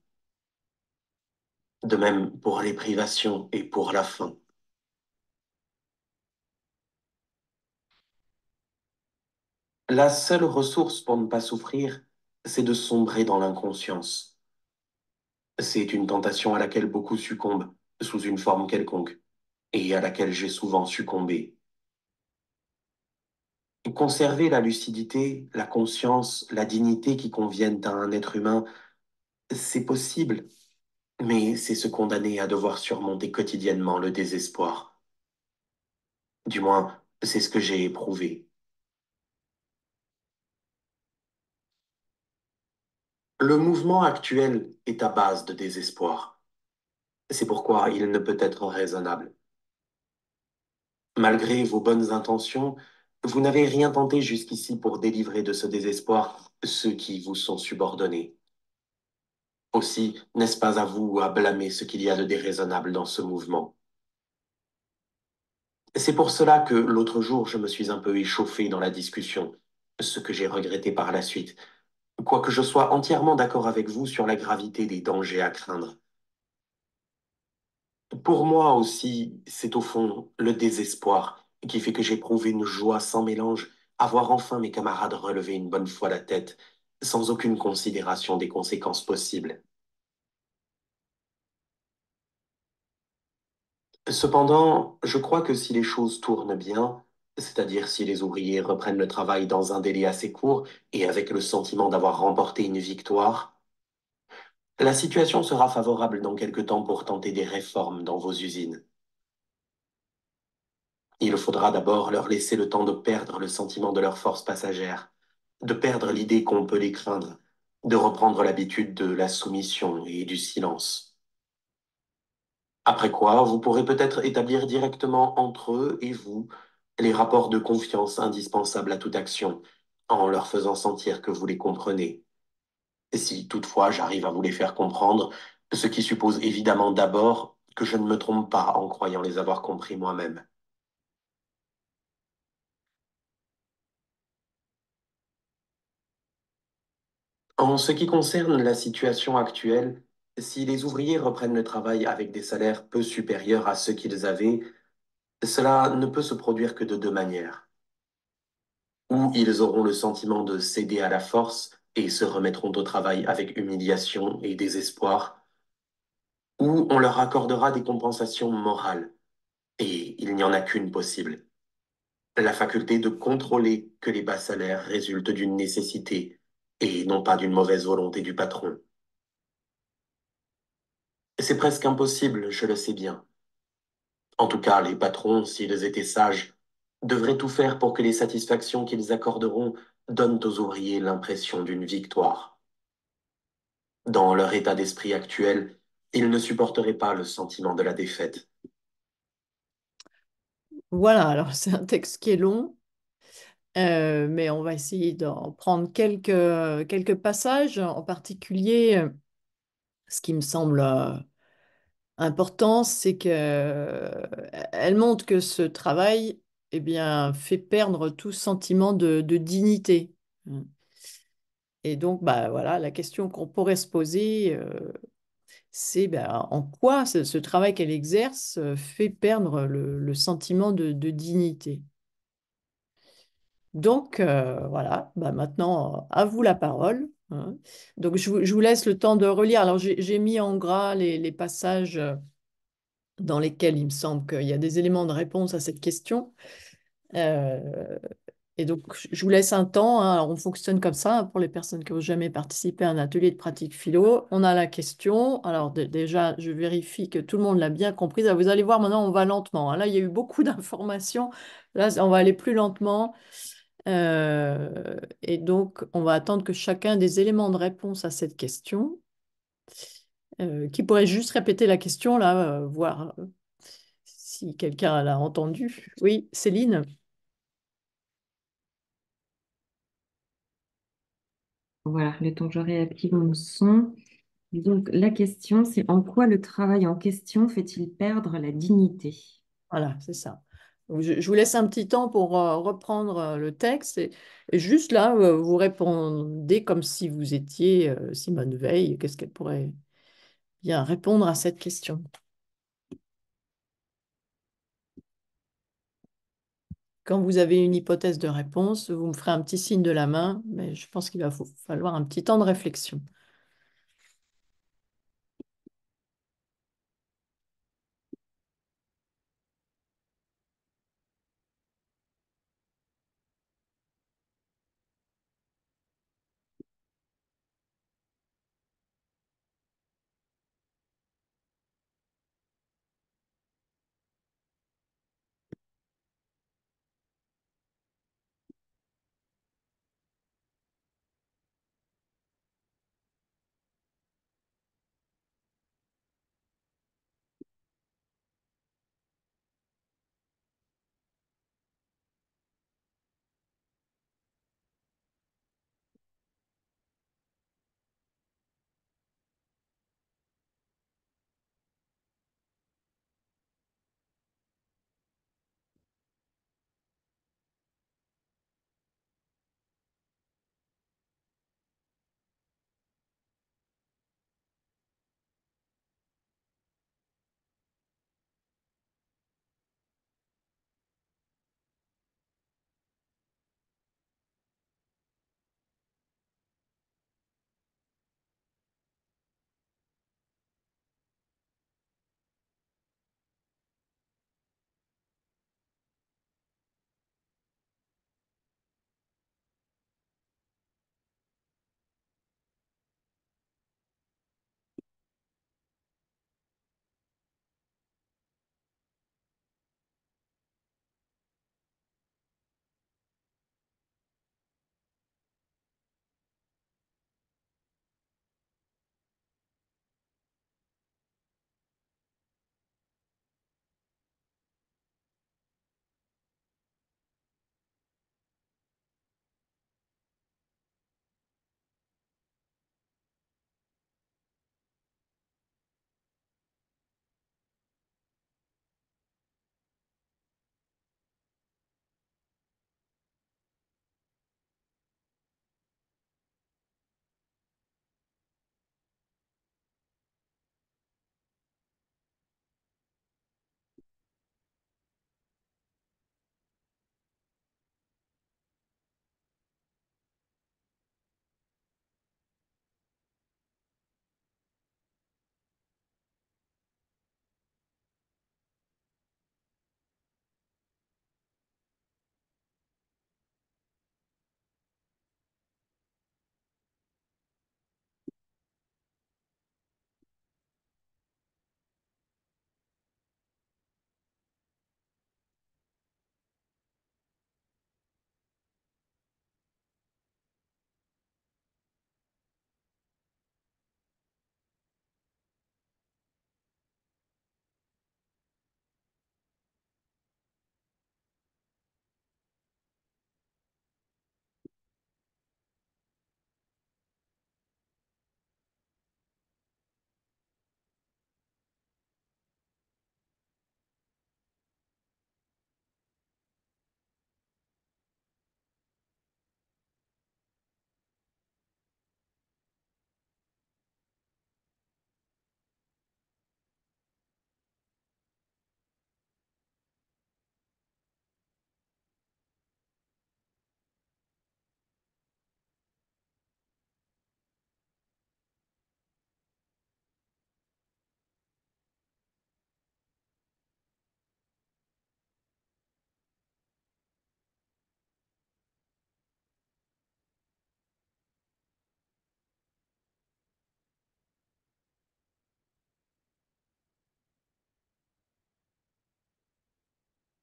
De même pour les privations et pour la faim. La seule ressource pour ne pas souffrir, c'est de sombrer dans l'inconscience. C'est une tentation à laquelle beaucoup succombent, sous une forme quelconque, et à laquelle j'ai souvent succombé. Conserver la lucidité, la conscience, la dignité qui conviennent à un être humain, c'est possible, mais c'est se condamner à devoir surmonter quotidiennement le désespoir. Du moins, c'est ce que j'ai éprouvé. Le mouvement actuel est à base de désespoir. C'est pourquoi il ne peut être raisonnable. Malgré vos bonnes intentions, vous n'avez rien tenté jusqu'ici pour délivrer de ce désespoir ceux qui vous sont subordonnés. Aussi, n'est-ce pas à vous à blâmer ce qu'il y a de déraisonnable dans ce mouvement? C'est pour cela que l'autre jour, je me suis un peu échauffé dans la discussion, ce que j'ai regretté par la suite, quoique je sois entièrement d'accord avec vous sur la gravité des dangers à craindre. Pour moi aussi, c'est au fond le désespoir qui fait que j'éprouve une joie sans mélange à voir enfin mes camarades relever une bonne fois la tête, sans aucune considération des conséquences possibles. Cependant, je crois que si les choses tournent bien, c'est-à-dire si les ouvriers reprennent le travail dans un délai assez court et avec le sentiment d'avoir remporté une victoire, la situation sera favorable dans quelque temps pour tenter des réformes dans vos usines. Il faudra d'abord leur laisser le temps de perdre le sentiment de leur force passagère, de perdre l'idée qu'on peut les craindre, de reprendre l'habitude de la soumission et du silence. Après quoi, vous pourrez peut-être établir directement entre eux et vous les rapports de confiance indispensables à toute action, en leur faisant sentir que vous les comprenez. Si toutefois j'arrive à vous les faire comprendre, ce qui suppose évidemment d'abord que je ne me trompe pas en croyant les avoir compris moi-même. En ce qui concerne la situation actuelle, si les ouvriers reprennent le travail avec des salaires peu supérieurs à ceux qu'ils avaient, cela ne peut se produire que de deux manières. Ou ils auront le sentiment de céder à la force et se remettront au travail avec humiliation et désespoir, ou on leur accordera des compensations morales, et il n'y en a qu'une possible. La faculté de contrôler que les bas salaires résultent d'une nécessité et non pas d'une mauvaise volonté du patron. C'est presque impossible, je le sais bien. En tout cas, les patrons, s'ils étaient sages, devraient tout faire pour que les satisfactions qu'ils accorderont donnent aux ouvriers l'impression d'une victoire. Dans leur état d'esprit actuel, ils ne supporteraient pas le sentiment de la défaite.
Voilà, alors c'est un texte qui est long, euh, mais on va essayer d'en prendre quelques, quelques passages, en particulier euh, ce qui me semble euh, important, c'est qu'elle montre que ce travail eh bien, fait perdre tout sentiment de, dignité. Et donc, bah, voilà, la question qu'on pourrait se poser, euh, c'est bah, en quoi ce, travail qu'elle exerce euh, fait perdre le, sentiment de, dignité? Donc, euh, voilà, bah, maintenant, à vous la parole. Hein. Donc, je, vous laisse le temps de relire. Alors, j'ai mis en gras les, passages euh, dans lesquels il me semble qu'il y a des éléments de réponse à cette question. Euh, Et donc, je vous laisse un temps. hein. Alors, on fonctionne comme ça hein, pour les personnes qui n'ont jamais participé à un atelier de pratique philo. On a la question. Alors, dé- déjà, je vérifie que tout le monde l'a bien comprise. Alors, vous allez voir, maintenant, on va lentement. Là, il y a eu beaucoup d'informations. Là, on va aller plus lentement. Euh, et donc, on va attendre que chacun des éléments de réponse à cette question, euh, qui pourrait juste répéter la question, là, euh, voir si quelqu'un l'a entendu. Oui, Céline?
Voilà, le temps que je réactive mon son. Donc, la question, c'est en quoi le travail en question fait-il perdre la dignité?
Voilà, c'est ça. Je, vous laisse un petit temps pour euh, reprendre euh, le texte et, juste là, euh, vous répondez comme si vous étiez Simone Veil. Qu'est-ce qu'elle pourrait bien répondre à cette question? Quand vous avez une hypothèse de réponse, vous me ferez un petit signe de la main, mais je pense qu'il va falloir un petit temps de réflexion.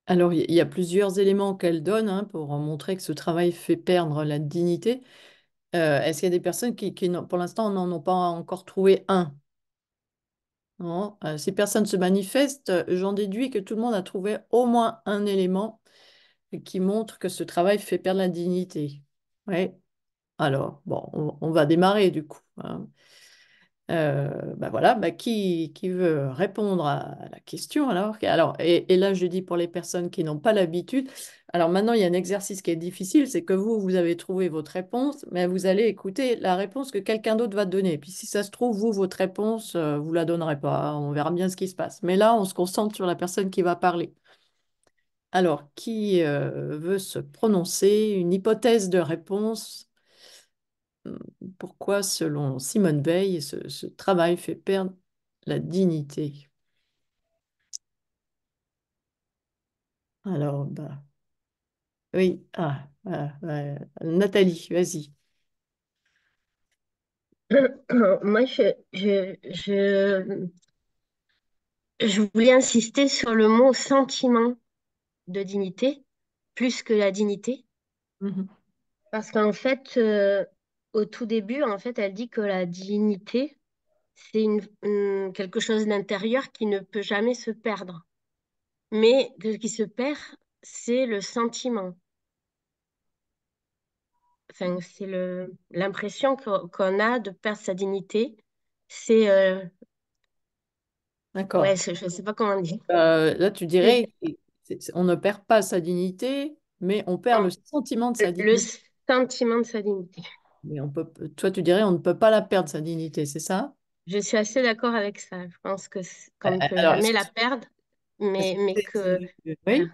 Alors, il y a plusieurs éléments qu'elle donne hein, pour montrer que ce travail fait perdre la dignité. Euh, est-ce qu'il y a des personnes qui, pour l'instant, n'en ont pas encore trouvé un? Non. Euh, si personne se manifeste, j'en déduis que tout le monde a trouvé au moins un élément qui montre que ce travail fait perdre la dignité. Oui. Alors, bon, on, va démarrer du coup. Hein. Euh, bah voilà, bah qui, qui, veut répondre à la question alors, et, là je dis pour les personnes qui n'ont pas l'habitude, alors maintenant il y a un exercice qui est difficile, c'est que vous, vous avez trouvé votre réponse, mais vous allez écouter la réponse que quelqu'un d'autre va donner. Puis si ça se trouve, vous, votre réponse, euh, vous la donnerez pas, on verra bien ce qui se passe. Mais là, on se concentre sur la personne qui va parler. Alors, qui euh, veut se prononcer Une hypothèse de réponse pourquoi, selon Simone Veil, ce, travail fait perdre la dignité? Alors, bah, oui, ah, Nathalie, vas-y.
Moi, je, je, je, voulais insister sur le mot sentiment de dignité, plus que la dignité. Mhm. Parce qu'en fait, euh, au tout début, en fait, elle dit que la dignité, c'est une, quelque chose d'intérieur qui ne peut jamais se perdre. Mais ce qui se perd, c'est le sentiment. Enfin, c'est l'impression qu'on a de perdre sa dignité. C'est. Euh,
D'accord.
Ouais, je ne sais pas comment dire.
Euh, là, tu dirais, on ne perd pas sa dignité, mais on perd le sentiment de sa dignité.
Le sentiment de sa dignité.
Mais on peut, toi, tu dirais, on ne peut pas la perdre, sa dignité, c'est ça?
Je suis assez d'accord avec ça. Je pense que qu'on ne peut jamais la perdre, mais, mais que...
Oui.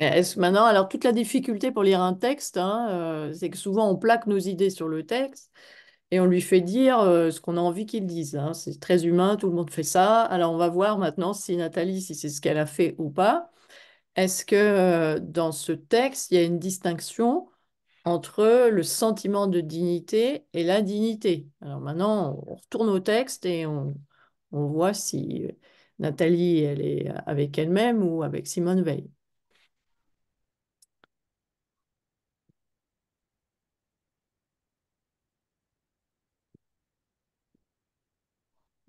Est-ce maintenant, alors toute la difficulté pour lire un texte, hein, euh, c'est que souvent on plaque nos idées sur le texte et on lui fait dire euh, ce qu'on a envie qu'il dise. Hein. C'est très humain, tout le monde fait ça. Alors on va voir maintenant si Nathalie, si c'est ce qu'elle a fait ou pas. Est-ce que euh, dans ce texte, il y a une distinction entre le sentiment de dignité et l'indignité. Alors maintenant, on retourne au texte et on, voit si Nathalie, elle est avec elle-même ou avec Simone Veil.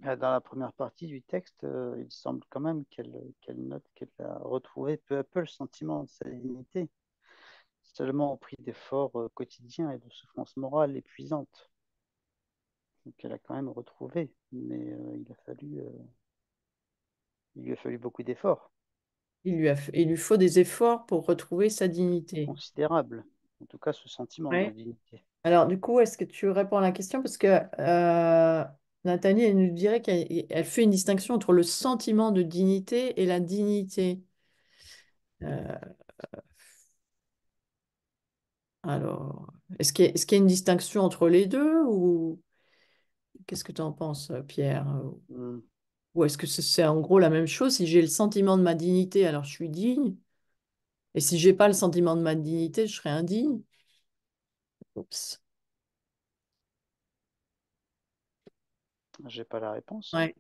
Euh, dans la première partie du texte, euh, il semble quand même qu'elle note qu'elle a retrouvé peu à peu le sentiment de sa dignité seulement au prix d'efforts euh, quotidiens et de souffrances morales épuisantes. Donc elle a quand même retrouvé, mais euh, il a fallu, euh, il lui a fallu beaucoup d'efforts.
Il lui, a, il lui faut des efforts pour retrouver sa dignité.
Considérable, en tout cas ce sentiment de dignité.
Alors du coup, est-ce que tu réponds à la question? Parce que Nathalie, elle nous dirait qu'elle fait une distinction entre le sentiment de dignité et la dignité. Alors, est-ce qu'il y, a une distinction entre les deux ou qu'est-ce que tu en penses, Pierre? Hmm. Ou est-ce que c'est en gros la même chose? Si j'ai le sentiment de ma dignité, alors je suis digne. Et si j'ai pas le sentiment de ma dignité, je serai indigne. Oups.
J'ai pas la réponse.
Ouais.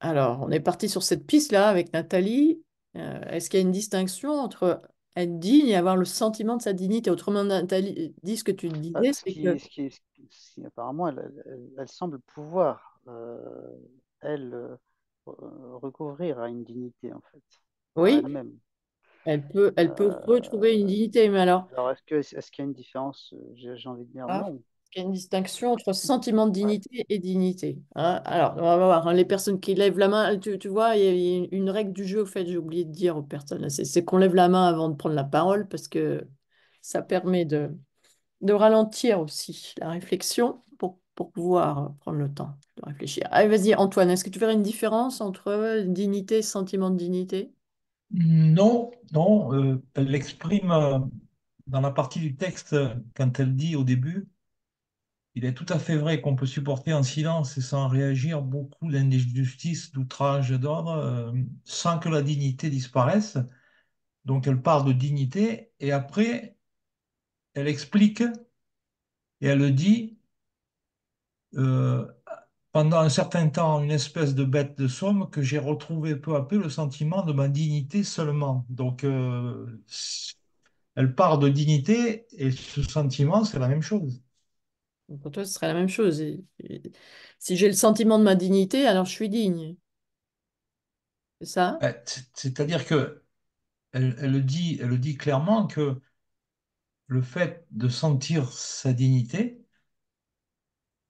Alors, on est parti sur cette piste-là avec Nathalie. Euh, est-ce qu'il y a une distinction entre être digne et avoir le sentiment de sa dignité? Autrement dit, ce que tu disais,
ah, c'est que... apparemment, elle, semble pouvoir, euh, elle, euh, recouvrir à une dignité, en fait.
Oui. Elle peut, elle peut retrouver une dignité, mais alors.
Alors, est-ce qu'il est y a une différence? J'ai envie de dire ah. non
y a une distinction entre sentiment de dignité et dignité. Hein. Alors, on va voir, hein, les personnes qui lèvent la main, tu, vois, il y a une règle du jeu, au fait, j'ai oublié de dire aux personnes, c'est qu'on lève la main avant de prendre la parole parce que ça permet de, de ralentir aussi la réflexion pour, pour pouvoir prendre le temps de réfléchir. Allez, vas-y, Antoine, est-ce que tu verrais une différence entre dignité et sentiment de dignité?
Non, non, euh, elle l'exprime euh, dans la partie du texte quand elle dit au début il est tout à fait vrai qu'on peut supporter en silence et sans réagir beaucoup d'injustices, d'outrages d'ordre, euh, sans que la dignité disparaisse. Donc elle parle de dignité et après, elle explique et elle dit, euh, pendant un certain temps une espèce de bête de somme que j'ai retrouvé peu à peu le sentiment de ma dignité seulement. Donc, euh, elle part de dignité et ce sentiment, c'est la même chose.
Pour toi, ce serait la même chose. Et- et si j'ai le sentiment de ma dignité, alors je suis digne. C'est ça?
C'est- C'est-à-dire que elle, elle le dit, elle le dit clairement que le fait de sentir sa dignité,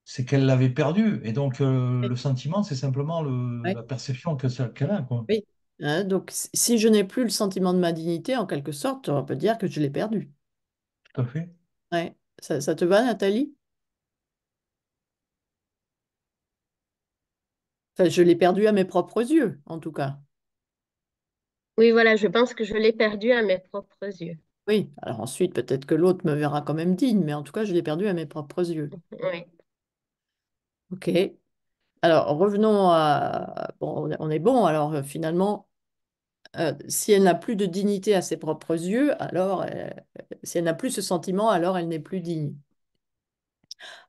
c'est qu'elle l'avait perdue. Et donc, euh,
Oui.
le sentiment, c'est simplement le- la perception qu'elle a, quoi.
Oui. Hein, donc, si je n'ai plus le sentiment de ma dignité, en quelque sorte, on peut dire que je l'ai perdu.
Tout à fait.
Ouais. Ça, ça te va, Nathalie? Enfin, je l'ai perdu à mes propres yeux, en tout cas.
Oui, voilà, je pense que je l'ai perdu à mes propres yeux.
Oui. Alors ensuite, peut-être que l'autre me verra quand même digne, mais en tout cas, je l'ai perdu à mes propres yeux.
Oui.
OK. Alors, revenons à... Bon, on est on est bon. Alors, euh, finalement, euh, si elle n'a plus de dignité à ses propres yeux, alors, euh, si elle n'a plus ce sentiment, alors elle n'est plus digne.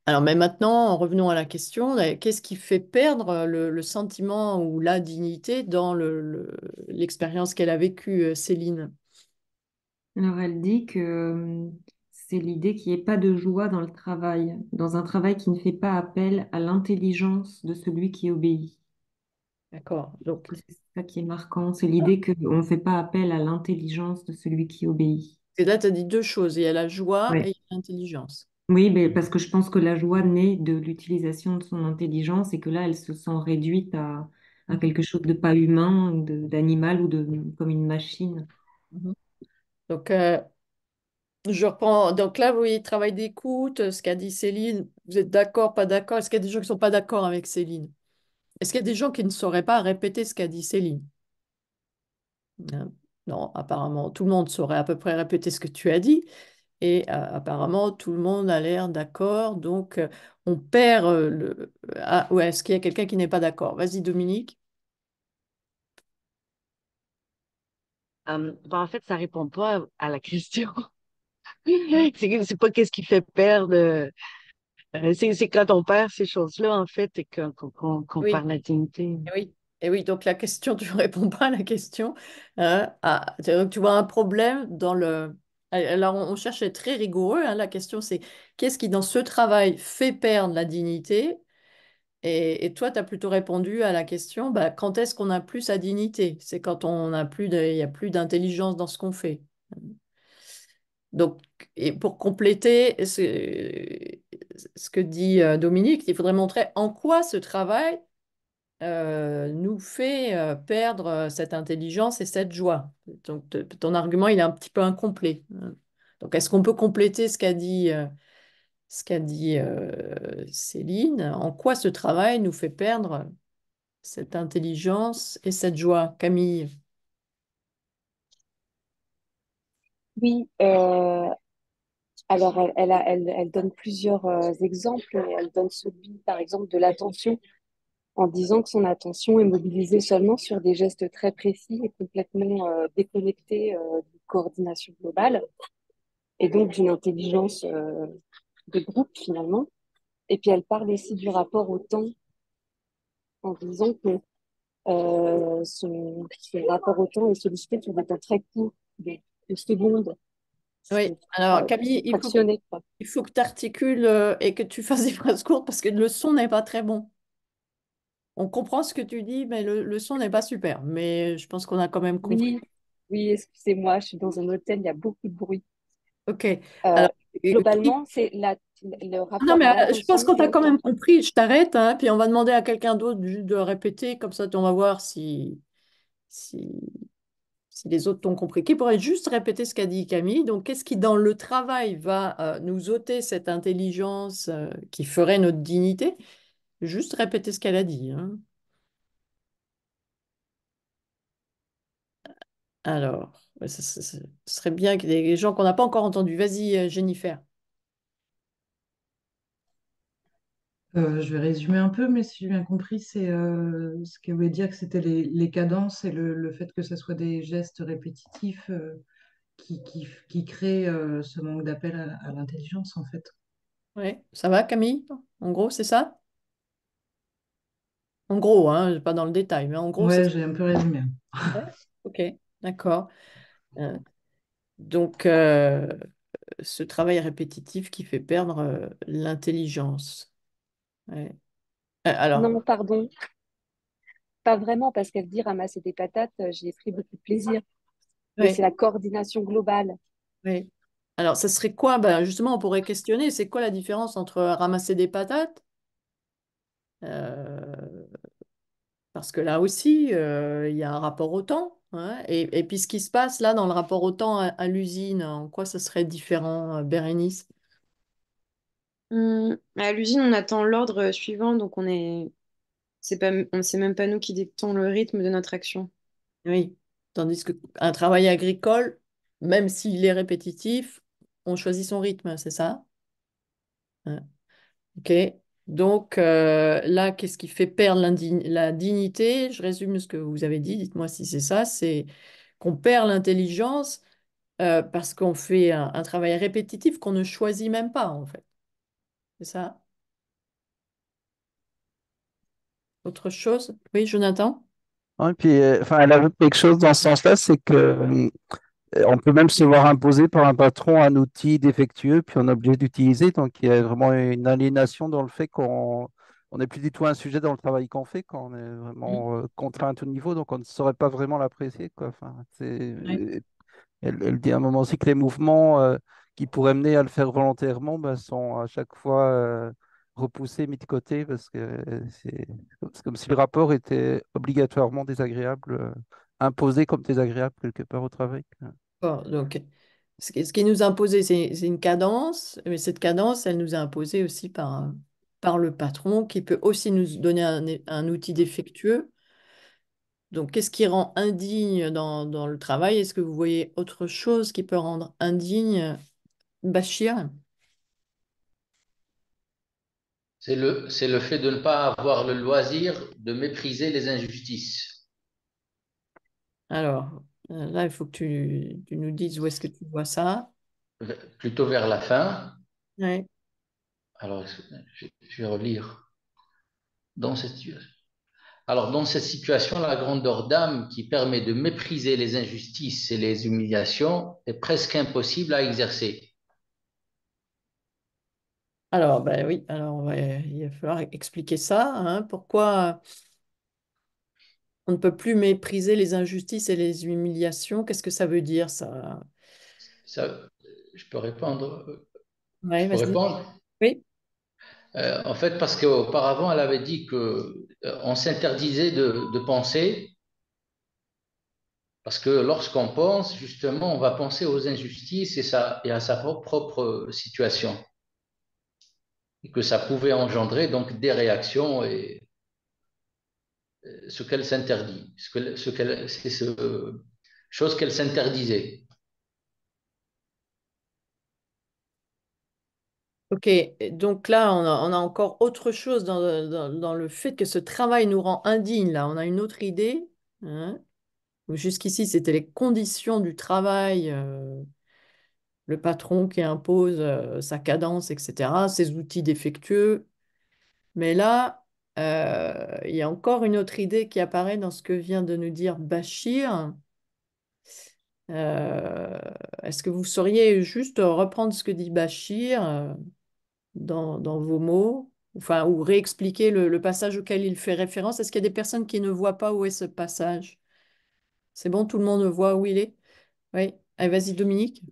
Alors, mais maintenant, revenons à la question, euh, qu'est-ce qui fait perdre le, le sentiment ou la dignité dans le- le- l'expérience qu'elle a vécue, euh, Céline?
Alors, elle dit que euh, c'est l'idée qu'il n'y ait pas de joie dans le travail, dans un travail qui ne fait pas appel à l'intelligence de celui qui obéit.
D'accord. Donc,
C'est ça qui est marquant, c'est l'idée qu'on ne fait pas appel à l'intelligence de celui qui obéit.
et là, tu as dit deux choses. Il y a la joie et
Ouais.
l'intelligence.
Oui, mais parce que je pense que la joie naît de l'utilisation de son intelligence et que là, elle se sent réduite à, quelque chose de pas humain, d'animal ou de, comme une machine.
Mhm. Donc, euh, je reprends. Donc là, oui, travail d'écoute, ce qu'a dit Céline. Vous êtes d'accord, pas d'accord? Est-ce qu'il y a des gens qui ne sont pas d'accord avec Céline? Est-ce qu'il y a des gens qui ne sauraient pas répéter ce qu'a dit Céline? Euh, Non, apparemment, tout le monde saurait à peu près répéter ce que tu as dit. Et euh, apparemment, tout le monde a l'air d'accord. Donc, euh, on perd euh, le... Ah, ouais, est-ce qu'il y a quelqu'un qui n'est pas d'accord? Vas-y, Dominique.
Euh, ben, en fait, ça répond pas à la question. C'est pas qu'est-ce qui fait perdre. euh, euh, c'est quand on perd ces choses-là, en fait, et qu'on qu'on
Oui.
perd la dignité.
Eh oui, et oui, donc la question, tu ne réponds pas à la question. hein. Ah, tu vois un problème dans le... Alors, on cherche à être très rigoureux. hein. La question, c'est qu'est-ce qui, dans ce travail, fait perdre la dignité? Et, toi, tu as plutôt répondu à la question, bah, quand est-ce qu'on n'a plus sa dignité? C'est quand on n'a plus de... il y a plus d'intelligence dans ce qu'on fait. Donc, et pour compléter ce, ce que dit euh, Dominique, il faudrait montrer en quoi ce travail euh, nous fait euh, perdre euh, cette intelligence et cette joie. Donc, ton argument, il est un petit peu incomplet. Donc, est-ce qu'on peut compléter ce qu'a dit, ce qu'a dit Céline? En quoi ce travail nous fait perdre cette intelligence et cette joie? Camille?
Oui, alors elle, elle, donne plusieurs exemples. Elle donne celui, par exemple, de l'attention, en disant que son attention est mobilisée seulement sur des gestes très précis et complètement euh, déconnectés euh, d'une coordination globale, et donc d'une intelligence euh, de groupe finalement. Et puis elle parle aussi du rapport au temps, en disant que son, son rapport au temps est sollicité sur des temps très courts, des, des secondes,
Oui, alors Camille, il faut que,
fractionné, quoi.
il faut que tu articules et que tu fasses des phrases courtes parce que le son n'est pas très bon. On comprend ce que tu dis, mais le, le son n'est pas super. Mais je pense qu'on a quand même compris.
Oui, oui, excusez-moi, je suis dans un hôtel, il y a beaucoup de bruit.
Ok.
Euh,
Alors,
globalement, c'est la, le
non,
rapport
mais
à
euh, je pense qu'on t'a quand même compris. Je t'arrête, hein, puis on va demander à quelqu'un d'autre de répéter. Comme ça, on va voir si, si, si les autres t'ont compris. Qui pourrait juste répéter ce qu'a dit Camille? Donc, qu'est-ce qui, dans le travail, va euh, nous ôter cette intelligence euh, qui ferait notre dignité? Juste répéter ce qu'elle a dit. hein. Alors, ce serait bien ait des gens qu'on n'a pas encore entendus. Vas-y, euh, Jennifer.
Euh, je vais résumer un peu, mais si j'ai bien compris, c'est euh, ce qu'elle voulait dire que c'était les, les cadences et le, le fait que ce soit des gestes répétitifs euh, qui, qui, qui créent ce manque d'appel à, à l'intelligence, en fait.
Ouais, ça va, Camille? En gros, c'est ça? En gros, hein, pas dans le détail, mais en gros,
Ouais, j'ai un peu résumé.
Ouais, ok, d'accord. Euh, donc, euh, ce travail répétitif qui fait perdre euh, l'intelligence. Ouais. Euh, alors,
Non, pardon, pas vraiment, parce qu'elle dit ramasser des patates, j'y ai pris beaucoup de plaisir.
Ouais,
c'est la coordination globale.
ouais. Alors, ça serait quoi? Ben, justement, on pourrait questionner, c'est quoi la différence entre ramasser des patates? Parce que là aussi, euh, il y a un rapport au temps. hein. Et, et puis, ce qui se passe là dans le rapport au temps à, à l'usine, en quoi ça serait différent, euh, Bérénice?
Hum, à l'usine, on attend l'ordre suivant, donc on est, c'est pas, on c'est même pas nous qui dictons le rythme de notre action.
Oui. Tandis qu'un travail agricole, même s'il est répétitif, on choisit son rythme, c'est ça? Hein. Ok. Donc euh, là, qu'est-ce qui fait perdre la dignité? Je résume ce que vous avez dit, dites-moi si c'est ça, c'est qu'on perd l'intelligence euh, parce qu'on fait un, travail répétitif qu'on ne choisit même pas, en fait. C'est ça? Autre chose? Oui, Jonathan?
Ouais, puis, euh, enfin, elle ajoute quelque chose dans ce sens-là, c'est que on peut même se voir imposer par un patron un outil défectueux, puis on est obligé d'utiliser. Donc, il y a vraiment une aliénation dans le fait qu'on on n'est plus du tout un sujet dans le travail qu'on fait, quand on est
Mm.
vraiment euh, contraint à tout niveau, donc on ne saurait pas vraiment l'apprécier. Enfin, c'est, elle, elle dit à un moment aussi que les mouvements euh, qui pourraient mener à le faire volontairement ben, sont à chaque fois euh, repoussés, mis de côté, parce que euh, c'est comme si le rapport était obligatoirement désagréable, euh, imposé comme désagréable quelque part au travail.
Donc, ce qui, ce qui nous a imposé, c'est c'est une cadence, mais cette cadence, elle nous a imposé aussi par, par le patron qui peut aussi nous donner un, un outil défectueux. Donc, qu'est-ce qui rend indigne dans, dans le travail? Est-ce que vous voyez autre chose qui peut rendre indigne Bachir?
C'est le, c'est le fait de ne pas avoir le loisir de mépriser les injustices.
Alors, là, il faut que tu, tu nous dises où est-ce que tu vois ça.
V- Plutôt vers la fin.
Ouais.
Alors, je, je vais relire. Dans cette, alors, dans cette situation, la grandeur d'âme qui permet de mépriser les injustices et les humiliations est presque impossible à exercer.
Alors, ben oui, alors ouais, il va falloir expliquer ça. hein. Pourquoi on ne peut plus mépriser les injustices et les humiliations? Qu'est-ce que ça veut dire, ça?
Ça, je peux répondre.
Ouais,
Je peux répondre?
Oui.
Euh, en fait, parce qu'auparavant, elle avait dit que euh, on s'interdisait de, de penser, parce que lorsqu'on pense, justement, on va penser aux injustices et, ça, et à sa propre, situation. Et que ça pouvait engendrer donc des réactions et euh, ce qu'elle s'interdit, ce ce qu'elle, c'est ce chose qu'elle s'interdisait.
Ok, donc là, on a, on a encore autre chose dans, dans- dans le fait que ce travail nous rend indigne. Là, on a une autre idée. hein. Jusqu'ici, c'était les conditions du travail, euh, le patron qui impose euh, sa cadence, etc., ses outils défectueux. Mais là, euh, il y a encore une autre idée qui apparaît dans ce que vient de nous dire Bachir. Euh, est-ce que vous sauriez juste reprendre ce que dit Bachir euh, dans, vos mots, enfin, ou réexpliquer le, passage auquel il fait référence? Est-ce qu'il y a des personnes qui ne voient pas où est ce passage? C'est bon, tout le monde voit où il est? Oui. Allez, vas-y, Dominique.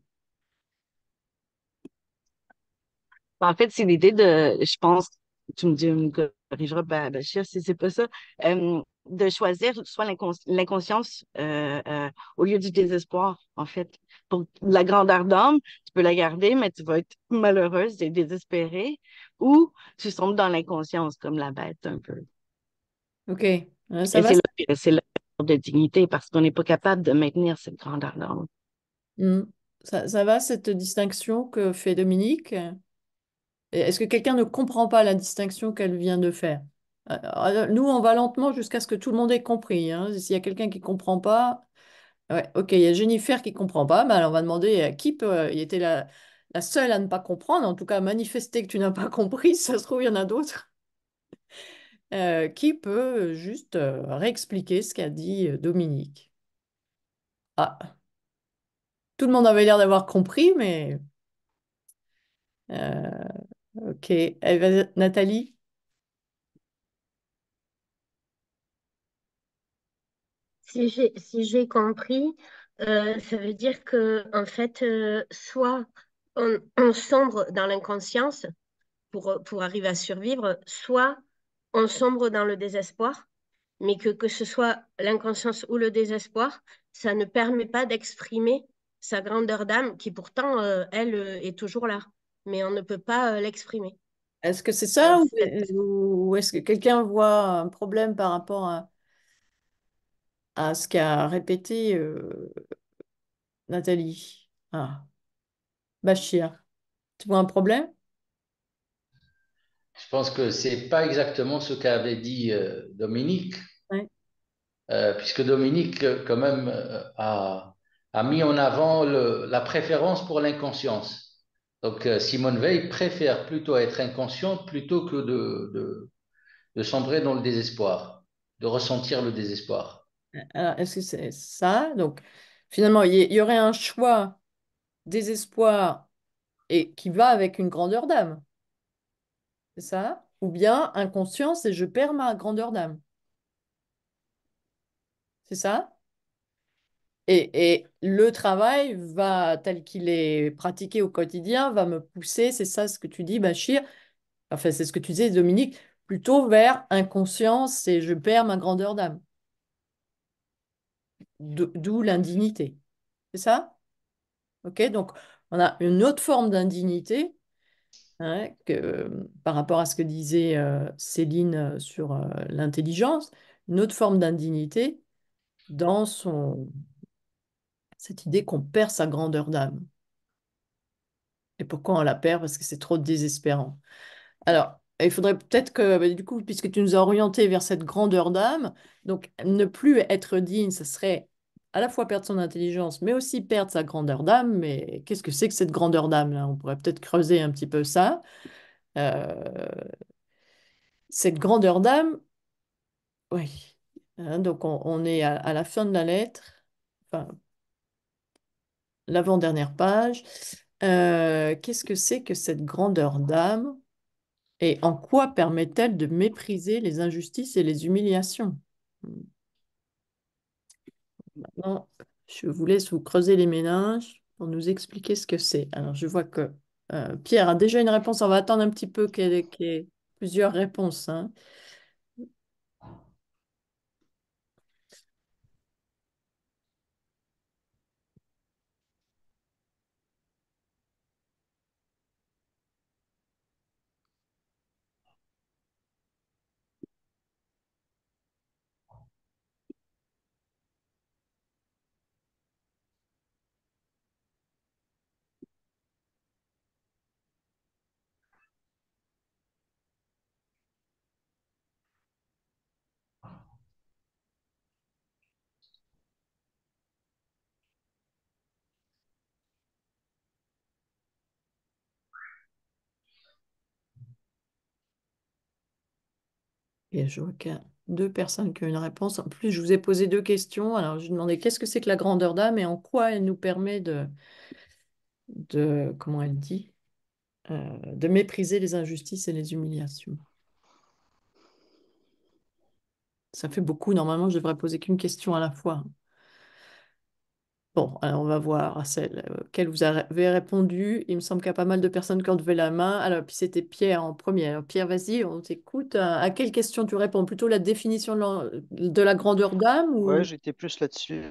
En fait, c'est l'idée de, je pense, tu me dis, me corrigeras, bah, Bachir, si c'est pas ça, euh, de choisir soit l'incons- l'inconscience euh, euh, au lieu du désespoir, en fait. Pour la grandeur d'âme, tu peux la garder, mais tu vas être malheureuse et désespérée, ou tu sombres dans l'inconscience, comme la bête, un peu.
Ok. Hein, ça va?
c'est là de dignité, parce qu'on n'est pas capable de maintenir cette grandeur d'âme.
Ça, ça va, cette distinction que fait Dominique? Est-ce que quelqu'un ne comprend pas la distinction qu'elle vient de faire? Alors, nous, on va lentement jusqu'à ce que tout le monde ait compris. hein. S'il y a quelqu'un qui ne comprend pas, ok, il y a Jennifer qui ne comprend pas, mais alors on va demander à qui peut, il était la, seule à ne pas comprendre, en tout cas à manifester que tu n'as pas compris, ça se trouve, il y en a d'autres. Euh, qui peut juste euh, réexpliquer ce qu'a dit euh, Dominique? Ah, tout le monde avait l'air d'avoir compris, mais... ok, Eh ben, Nathalie?
Si j'ai compris, euh, ça veut dire que en fait, euh, soit on, sombre dans l'inconscience pour, arriver à survivre, soit on sombre dans le désespoir, mais que ce soit l'inconscience ou le désespoir, ça ne permet pas d'exprimer sa grandeur d'âme, qui pourtant, euh, elle, est toujours là, mais on ne peut pas euh, l'exprimer.
Est-ce que c'est ça ou,
fait,
ou est-ce que quelqu'un voit un problème par rapport à, à ce qu'a répété euh, Nathalie? Ah, Bachir, tu vois un problème?
Je pense que c'est pas exactement ce qu'avait dit euh, Dominique,
Ouais.
euh, puisque Dominique, euh, quand même, euh, a, a mis en avant le- la préférence pour l'inconscience. Donc, euh, Simone Veil préfère plutôt être inconsciente plutôt que de, sombrer dans le désespoir, de ressentir le désespoir.
Alors, est-ce que c'est ça? Donc, finalement, il y aurait un choix désespoir et qui va avec une grandeur d'âme, c'est ça? Ou bien inconscience et je perds ma grandeur d'âme, c'est ça? Et, et le travail va, tel qu'il est pratiqué au quotidien, va me pousser, c'est ça ce que tu dis, Bachir, enfin c'est ce que tu disais, Dominique, plutôt vers inconscience et je perds ma grandeur d'âme, d'où l'indignité, c'est ça? Ok, donc on a une autre forme d'indignité hein, par rapport à ce que disait euh, Céline sur euh, l'intelligence, une autre forme d'indignité dans son, cette idée qu'on perd sa grandeur d'âme. Et pourquoi on la perd? Parce que c'est trop désespérant. Alors, il faudrait peut-être que, bah, du coup, puisque tu nous as orienté vers cette grandeur d'âme, donc ne plus être digne, ce serait à la fois perdre son intelligence, mais aussi perdre sa grandeur d'âme. Mais qu'est-ce que c'est que cette grandeur d'âme? On pourrait peut-être creuser un petit peu ça. Euh, cette grandeur d'âme, oui. Hein, donc, on, on est à, à la fin de la lettre, enfin, l'avant-dernière page. Euh, qu'est-ce que c'est que cette grandeur d'âme? Et en quoi permet-elle de mépriser les injustices et les humiliations? Je vous laisse vous creuser les méninges pour nous expliquer ce que c'est. Alors, je vois que euh, Pierre a déjà une réponse. On va attendre un petit peu qu'il y plusieurs réponses. hein. Et je vois qu'il y a deux personnes qui ont une réponse. En plus, je vous ai posé deux questions. Alors, je demandais qu'est-ce que c'est que la grandeur d'âme et en quoi elle nous permet de, de comment elle dit, Euh, de mépriser les injustices et les humiliations? Ça fait beaucoup. Normalement, je devrais poser qu'une question à la fois. Bon, alors on va voir à celle euh, auquel vous avez répondu. Il me semble qu'il y a pas mal de personnes qui ont levé la main. Alors, puis c'était Pierre en premier. Alors, Pierre, vas-y, on t'écoute. À, à quelle question tu réponds? Plutôt la définition de la, de la grandeur d'âme ou...
j'étais plus là-dessus,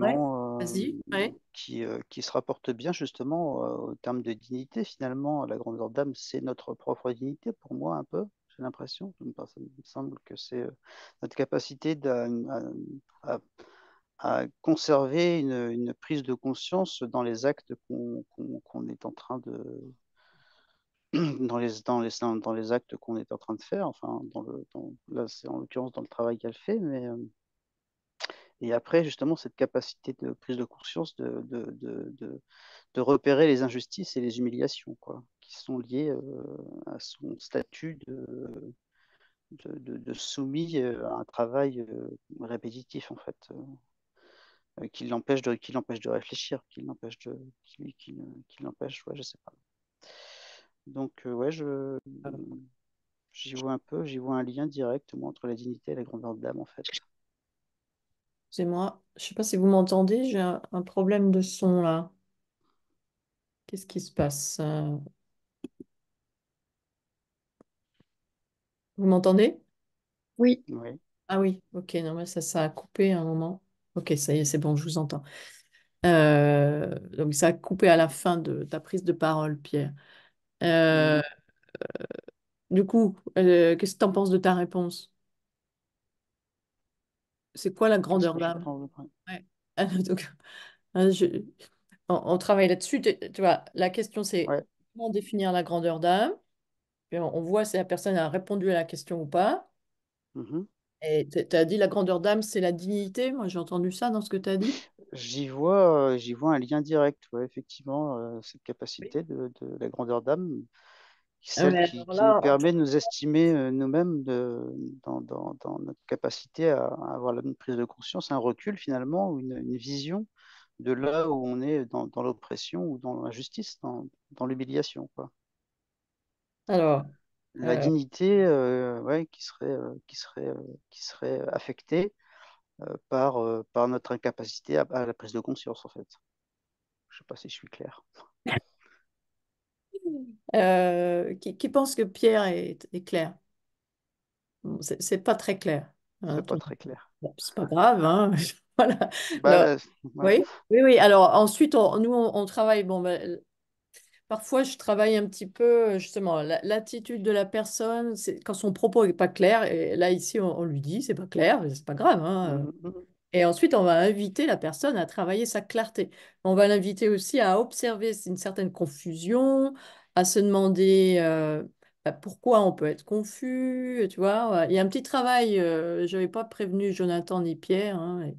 Ouais,
effectivement, euh,
vas-y. Ouais.
qui, euh, qui se rapporte bien justement euh, au terme de dignité. Finalement, la grandeur d'âme, c'est notre propre dignité, pour moi, un peu, j'ai l'impression. Ça me semble que c'est euh, notre capacité d'a- à, à- à conserver une, prise de conscience dans les actes qu'on est en train de, dans les, dans les, dans les actes qu'on est en train de faire. Enfin, dans le, là, c'est en l'occurrence dans le travail qu'elle fait, mais. euh, et après, justement, cette capacité de prise de conscience de, de, de, de, repérer les injustices et les humiliations, quoi, qui sont liées euh, à son statut de, de, soumis euh, à un travail répétitif, en fait, qui l'empêche de, qui l'empêche de réfléchir, qui l'empêche de, qui, qui, qui l'empêche, ouais, je sais pas. Donc, euh, ouais, je, j'y vois un peu, j'y vois un lien direct, moi, entre la dignité et la grandeur de l'âme, en fait.
C'est moi. Je sais pas si vous m'entendez, j'ai un, un problème de son là. Qu'est-ce qui se passe? euh? Vous m'entendez?
Oui,
Oui.
Ah oui, ok, non, mais ça, ça a coupé un moment. Ok, ça y est, c'est bon, je vous entends. Euh, donc ça a coupé à la fin de ta prise de parole, Pierre. Euh,
Mhm.
du coup, euh, qu'est-ce que tu en penses de ta réponse? C'est quoi la grandeur d'âme? Ouais. Donc, je- on, on travaille là-dessus. Tu, vois, la question c'est
Ouais.
comment définir la grandeur d'âme? On, on voit si la personne a répondu à la question ou pas. Et tu as dit la grandeur d'âme, c'est la dignité? Moi, j'ai entendu ça dans ce que tu as dit.
J'y vois, j'y vois un lien direct, ouais, effectivement, euh, cette capacité de, de la grandeur d'âme,
Ah,
celle qui, nous permet de nous estimer euh, nous-mêmes dans, dans- dans notre capacité à, à avoir la- une prise de conscience, un recul finalement, ou une, une vision de là où on est dans, dans l'oppression ou dans l'injustice, dans, dans l'humiliation, quoi.
alors,
La dignité, euh, ouais, qui serait, euh, qui serait, euh, qui serait affectée par, par notre incapacité à, à la prise de conscience, en fait. Je sais pas si je suis clair.
qui, qui pense que Pierre est, est clair? C'est pas très clair. hein,
C'est pas très clair.
c'est pas grave. hein. Voilà. Alors,
Bah, ouais.
oui, oui, oui. Alors ensuite, on- nous, on, on travaille. Bon, ben, Parfois, je travaille un petit peu, justement, la- l'attitude de la personne, c'est quand son propos n'est pas clair, et là, ici, on, on lui dit, c'est pas clair, c'est pas grave, hein.
Mhm, mhm.
Et ensuite, on va inviter la personne à travailler sa clarté. On va l'inviter aussi à observer une certaine confusion, à se demander euh, bah, pourquoi on peut être confus, tu vois? Il y a un petit travail, euh, je n'avais pas prévenu Jonathan ni Pierre, hein, et,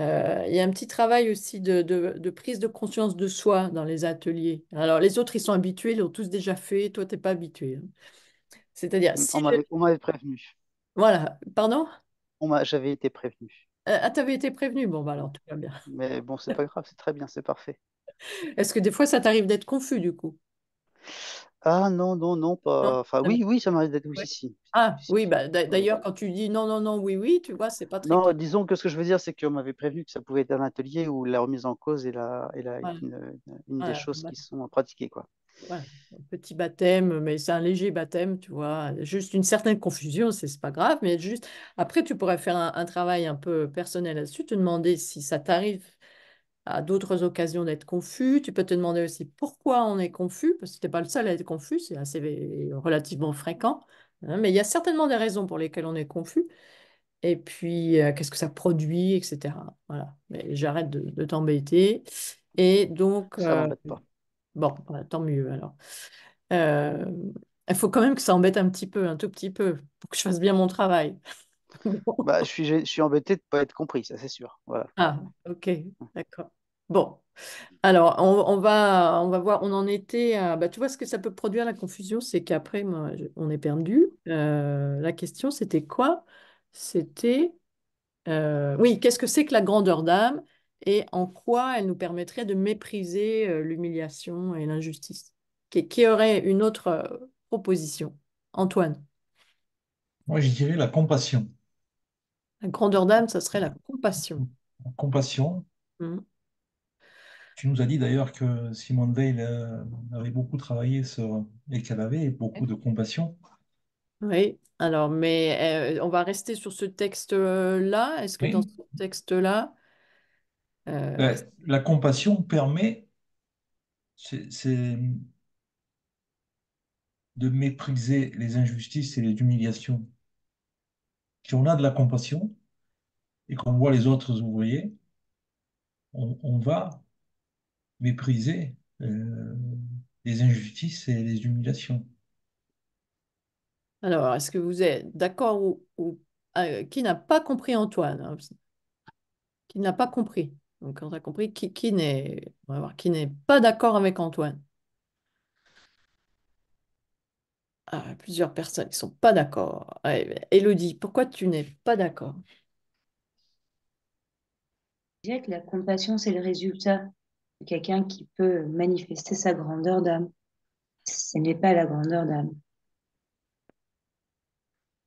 euh, il y a un petit travail aussi de, de- de prise de conscience de soi dans les ateliers. Alors, les autres, ils sont habitués, ils l'ont tous déjà fait, toi, tu n'es pas habitué. hein. C'est-à-dire, si
On m'avait, on m'avait prévenu.
Voilà, pardon?
On m'a, j'avais été prévenu.
Euh, Ah, t'avais été prévenu, bon, bah alors tout va bien.
Mais bon, c'est pas grave, c'est très bien, c'est parfait.
Est-ce que des fois ça t'arrive d'être confus du coup?
Ah non, non, non, pas. Enfin, oui, oui, ça m'arrive d'être. Oui, si.
Ah oui, bah, d'a-
Ouais.
d'ailleurs quand tu dis non, non, non, oui, oui, tu vois, c'est pas très
Non,
clair.
disons que ce que je veux dire, c'est qu'on m'avait prévenu que ça pouvait être un atelier où la remise en cause est, la, est, la, une, des choses
bah,
qui sont pratiquées, quoi.
Un petit baptême, mais c'est un léger baptême, tu vois. Juste une certaine confusion, c'est c'est pas grave, mais juste après tu pourrais faire un, un travail un peu personnel là-dessus, te demander si ça t'arrive à d'autres occasions d'être confus. Tu peux te demander aussi pourquoi on est confus, parce que tu n'es pas le seul à être confus, c'est assez relativement fréquent. hein, mais il y a certainement des raisons pour lesquelles on est confus. Et puis, euh, qu'est-ce que ça produit, etc. Voilà. Mais j'arrête de, de t'embêter. Et donc,
Ça
euh,
pas.
bon, voilà, tant mieux alors. Euh, il faut quand même que ça embête un petit peu, un tout petit peu, pour que je fasse bien mon travail.
Bah, je suis, je suis embêté de pas être compris, ça c'est sûr. Voilà.
Ah, ok, d'accord. Bon, alors on, on va, on va voir, on en était à... Bah, tu vois ce que ça peut produire la confusion, c'est qu'après, on est perdu. Euh, la question, c'était quoi? C'était... Euh, oui, qu'est-ce que c'est que la grandeur d'âme et en quoi elle nous permettrait de mépriser euh, l'humiliation et l'injustice? Qui, qui aurait une autre proposition? Antoine,
Moi, je dirais la compassion.
La grandeur d'âme, ça serait la compassion.
La compassion.
Mhm.
Tu nous as dit d'ailleurs que Simone Veil euh, avait beaucoup travaillé sur, et qu'elle avait beaucoup de compassion.
Oui, alors, mais euh, on va rester sur ce texte-là. Est-ce que dans ce texte-là, euh,
la compassion permet, c'est de mépriser les injustices et les humiliations. Si on a de la compassion et qu'on voit les autres ouvriers, on, va mépriser euh, les injustices et les humiliations.
alors, est-ce que vous êtes d'accord ou, euh, qui n'a pas compris Antoine, hein, qui n'a pas compris? Donc, on a compris qui n'est pas d'accord avec Antoine. Ah, plusieurs personnes qui sont pas d'accord. Ouais, Élodie, pourquoi tu n'es pas d'accord?
Je dirais que la compassion, c'est le résultat de quelqu'un qui peut manifester sa grandeur d'âme. Ce n'est pas la grandeur d'âme.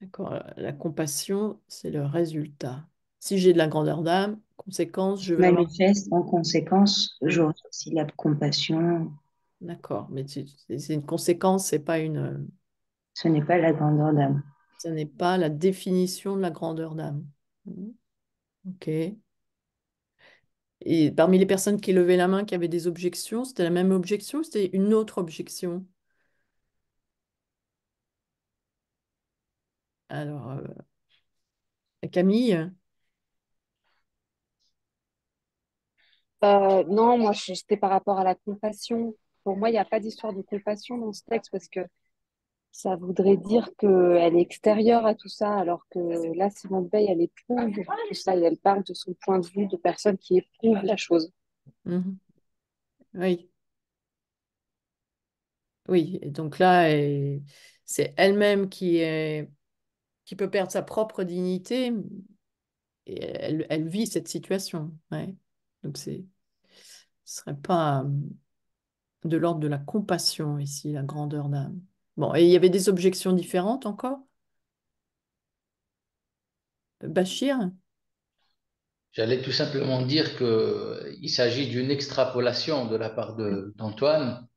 D'accord, euh, la compassion, c'est le résultat. Si j'ai de la grandeur d'âme, conséquence, je vais avoir...
Manifeste en conséquence, j'aurai aussi la compassion.
D'accord, mais c'est une conséquence, c'est pas une...
Ce n'est pas la grandeur d'âme.
Ce n'est pas la définition de la grandeur d'âme. Mhm. Ok. Et parmi les personnes qui levaient la main, qui avaient des objections, c'était la même objection ou c'était une autre objection? Alors, euh, Camille?
Euh, non, moi, je- c'était par rapport à la compassion. Pour moi, il n'y a pas d'histoire de compassion dans ce texte parce que ça voudrait dire qu'elle est extérieure à tout ça, alors que là, Simone Veil, elle éprouve tout ça elle parle de son point de vue de personne qui éprouve la chose.
Mhm. Oui, oui. Et donc là, c'est elle-même qui peut perdre sa propre dignité et elle, vit cette situation. Donc c'est, ce serait pas euh, de l'ordre de la compassion ici, la grandeur d'âme. Bon, et il y avait des objections différentes encore? Bachir?
J'allais tout simplement dire qu'il s'agit d'une extrapolation de la part d'Antoine,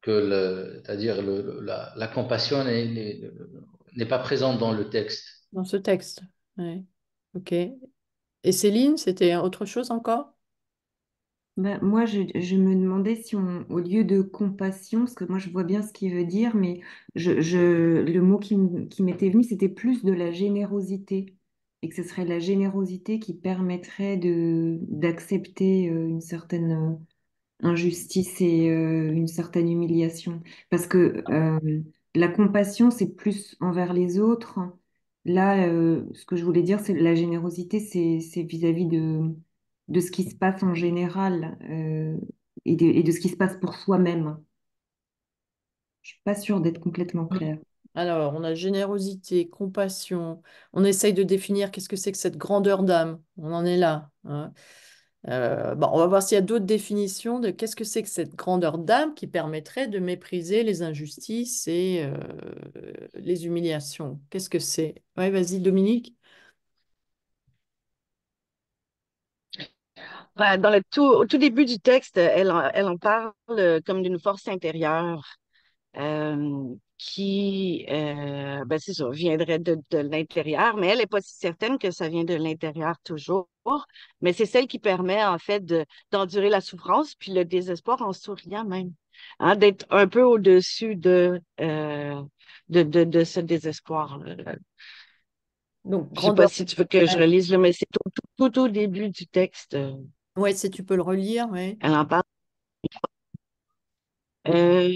que c'est-à-dire la, la compassion n'est pas présente dans le texte.
Dans ce texte. Ouais. Ok. Et Céline, c'était autre chose encore?
Ben, moi, je, me demandais si au lieu de compassion, parce que moi je vois bien ce qu'il veut dire, mais le mot qui, m'était venu, c'était plus de la générosité. Et que ce serait la générosité qui permettrait d'accepter euh, une certaine euh, injustice et euh, une certaine humiliation. Parce que la compassion, c'est plus envers les autres. Là, ce que je voulais dire, c'est la générosité, c'est vis-à-vis de, de ce qui se passe en général euh, et de, et de ce qui se passe pour soi-même. Je suis pas sûre d'être complètement claire.
Alors, on a générosité, compassion. On essaye de définir qu'est-ce que c'est que cette grandeur d'âme. On en est là. hein. Euh, bon, on va voir s'il y a d'autres définitions de qu'est-ce que c'est que cette grandeur d'âme qui permettrait de mépriser les injustices et euh, les humiliations. Qu'est-ce que c'est? Oui, vas-y, Dominique.
Dans le tout, au tout début du texte, elle en, elle en parle euh, comme d'une force intérieure euh, qui, euh, ben, c'est ça, viendrait de, de l'intérieur, mais elle n'est pas si certaine que ça vient de l'intérieur toujours. Mais c'est celle qui permet, en fait, de, d'endurer la souffrance puis le désespoir en souriant même. Hein, d'être un peu au-dessus de, euh, de, de, de ce désespoir-là.
Donc,
Je sais pas si tu veux que je relise, là, mais c'est tout, tout, tout au début du texte.
Oui, si tu peux le relire, oui.
elle en parle. Euh,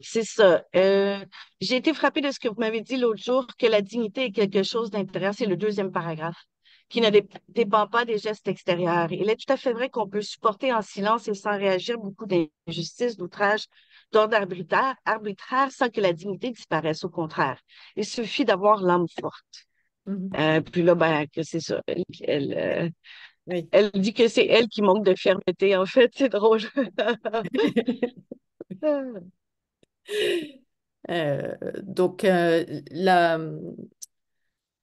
c'est ça. Euh, j'ai été frappée de ce que vous m'avez dit l'autre jour, que la dignité est quelque chose d'intérieur. C'est le deuxième paragraphe, qui ne dé- dépend pas des gestes extérieurs. Il est tout à fait vrai qu'on peut supporter en silence et sans réagir beaucoup d'injustices, d'outrages, d'ordre arbitraire, arbitraire sans que la dignité disparaisse. Au contraire, il suffit d'avoir l'âme forte.
Mhm.
Euh, puis là, ben, que c'est ça. Elle, elle,
Oui.
elle dit que c'est elle qui manque de fermeté. En fait, c'est drôle.
Euh, donc, euh, la,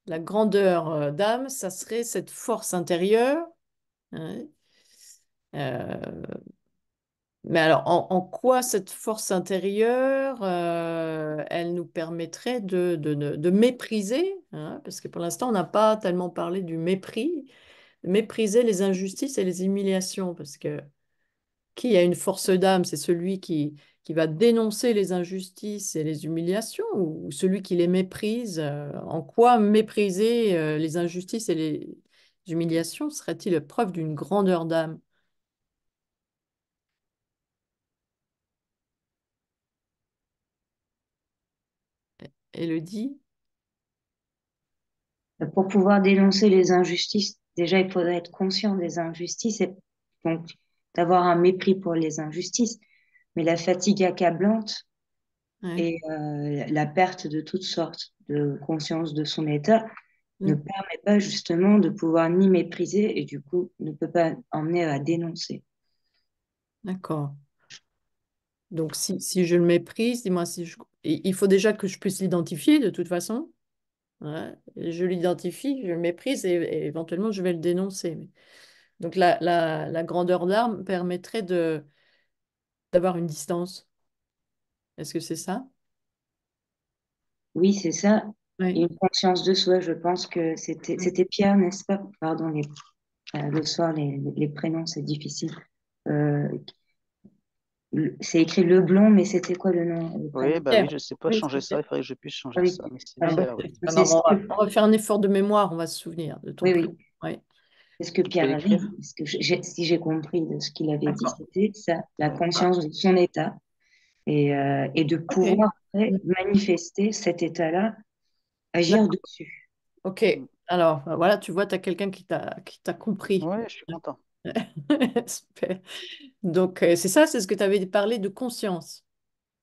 la grandeur euh, d'âme, ça serait cette force intérieure. hein. Euh, mais alors, en, en quoi cette force intérieure, euh, elle nous permettrait de, de, de- de mépriser, hein, parce que pour l'instant, on n'a pas tellement parlé du mépris, mépriser les injustices et les humiliations, parce que qui a une force d'âme, c'est celui qui, va dénoncer les injustices et les humiliations, ou celui qui les méprise? euh, en quoi mépriser euh, les injustices et les humiliations serait-il preuve d'une grandeur d'âme? Élodie?
Pour pouvoir dénoncer les injustices, déjà, il faudrait être conscient des injustices et donc d'avoir un mépris pour les injustices. Mais la fatigue accablante,
Ouais.
et euh, la perte de toutes sortes de conscience de son état ne
Mm.
permet pas justement de pouvoir ni mépriser et du coup ne peut pas emmener à dénoncer.
D'accord. Donc, si, si je le méprise, dis-moi si je... Il faut déjà que je puisse l'identifier de toute façon? Ouais. Je l'identifie, je le méprise et, et éventuellement je vais le dénoncer. Donc, la, la, la grandeur d'arme permettrait de, d'avoir une distance. Est-ce que c'est ça?
Oui, c'est ça.
Oui.
une conscience de soi, je pense que c'était c'était Pierre, n'est-ce pas? Pardon, les, euh, le soir, les, les prénoms, c'est difficile. Euh, c'est écrit Leblond, mais c'était quoi le nom? le
Oui, bah oui, je sais pas
Oui,
changer ça, il faudrait que je puisse changer
Oui,
ça, oui.
on va,
que,
on va faire un effort de mémoire, on va se souvenir de ton
oui, oui,
Oui.
c'est ce que Pierre avait. Parce que si j'ai compris de ce qu'il avait dit, c'était ça, la conscience de son état et, euh, et de pouvoir
Mm.
manifester cet état-là, agir dessus.
Ok.
Mm.
Alors, voilà, tu vois, tu as quelqu'un qui t'a qui t'a compris.
Oui, je suis content.
Donc, euh, c'est ça, c'est ce que tu avais parlé de conscience.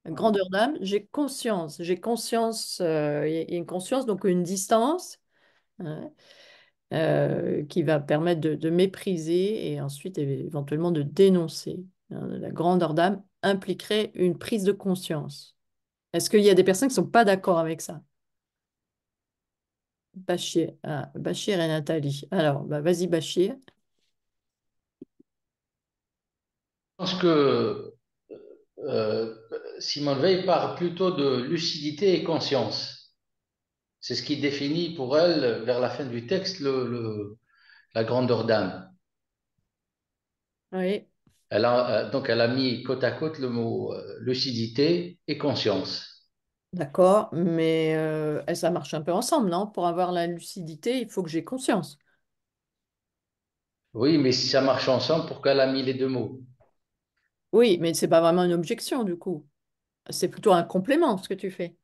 Grandeur d'âme, j'ai conscience. J'ai conscience, euh, il y a une conscience, donc une distance hein, euh, qui va permettre de, mépriser et ensuite éventuellement de dénoncer. hein. La grandeur d'âme impliquerait une prise de conscience. Est-ce qu'il y a des personnes qui ne sont pas d'accord avec ça? Bachir, ah, Bachir et Nathalie. Alors, bah, vas-y, Bachir.
Je pense que euh, Simone Veil parle plutôt de lucidité et conscience. C'est ce qui définit pour elle, vers la fin du texte, le, le- la grandeur d'âme.
Oui,
Elle a, euh, donc, elle a mis côte à côte le mot euh, lucidité et conscience.
d'accord, mais euh, ça marche un peu ensemble, non? Pour avoir la lucidité, il faut que j'ai conscience.
Oui, mais si ça marche ensemble, pourquoi elle a mis les deux mots?
Oui, mais c'est pas vraiment une objection du coup. C'est plutôt un complément ce que tu fais.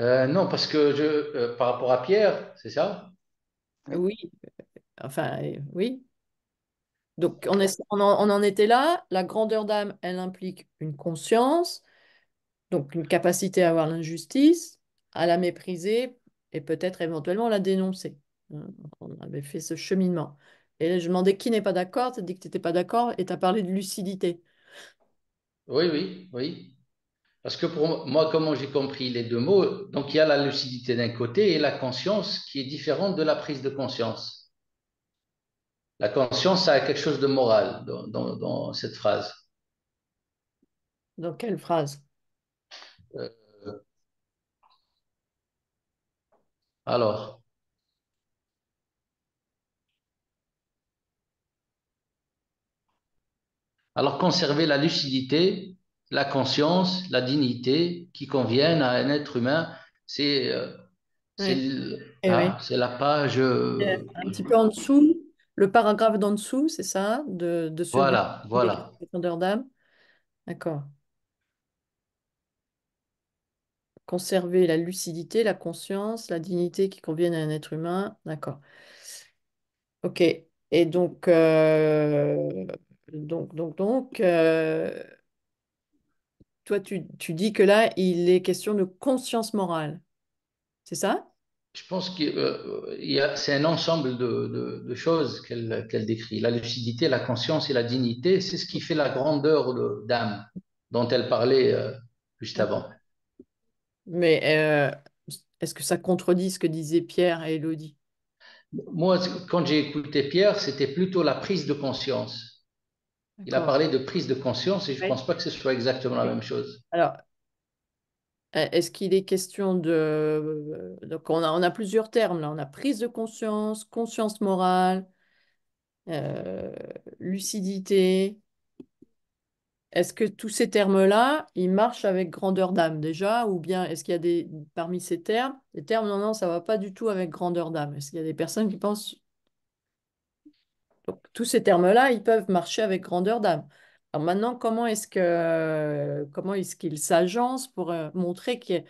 Euh, non, parce que je, euh, par rapport à Pierre, c'est ça?
Oui.
Oui, enfin, euh, oui. Donc on est, on en, on en était là. La grandeur d'âme, elle implique une conscience, donc une capacité à avoir l'injustice, à la mépriser et peut-être éventuellement la dénoncer. Hein, On avait fait ce cheminement. Et là, je demandais qui n'est pas d'accord, tu as dit que tu n'étais pas d'accord et tu as parlé de lucidité.
Oui, oui, oui. Parce que pour moi, comment j'ai compris les deux mots, donc il y a la lucidité d'un côté et la conscience qui est différente de la prise de conscience. La conscience, ça a quelque chose de moral dans, dans- dans cette phrase.
Dans quelle phrase?
Euh, alors, alors, conserver la lucidité, la conscience, la dignité qui conviennent à un être humain, c'est euh,
Oui, eh oui.
hein, la page.
Euh, Un petit peu en dessous, le paragraphe d'en dessous, c'est ça, de, de celui
voilà, voilà.
d'âme. D'accord. Conserver la lucidité, la conscience, la dignité qui conviennent à un être humain. D'accord. Ok. Et donc, euh, donc, donc, donc, euh, toi, tu, tu dis que là, il est question de conscience morale. C'est ça?
Je pense qu'il y a, c'est un ensemble de, de- de choses qu'elle décrit. La lucidité, la conscience et la dignité, c'est ce qui fait la grandeur de- d'âme dont elle parlait euh, juste avant.
Mais euh, est-ce que ça contredit ce que disaient Pierre et Élodie?
Moi, quand j'ai écouté Pierre, c'était plutôt la prise de conscience. Il a parlé de prise de conscience et je ne
Ouais.
pense pas que ce soit exactement la même chose.
Alors, Est-ce qu'il est question de... Donc, on a, on a plusieurs termes là. On a prise de conscience, conscience morale, euh, lucidité. Est-ce que tous ces termes-là, ils marchent avec grandeur d'âme déjà? Ou bien est-ce qu'il y a des... Parmi ces termes, les termes, non, non, ça va pas du tout avec grandeur d'âme. Est-ce qu'il y a des personnes qui pensent... Donc, tous ces termes-là, ils peuvent marcher avec grandeur d'âme. Alors maintenant, comment est-ce que... Comment est-ce qu'ils s'agencent pour euh, montrer qu'il y a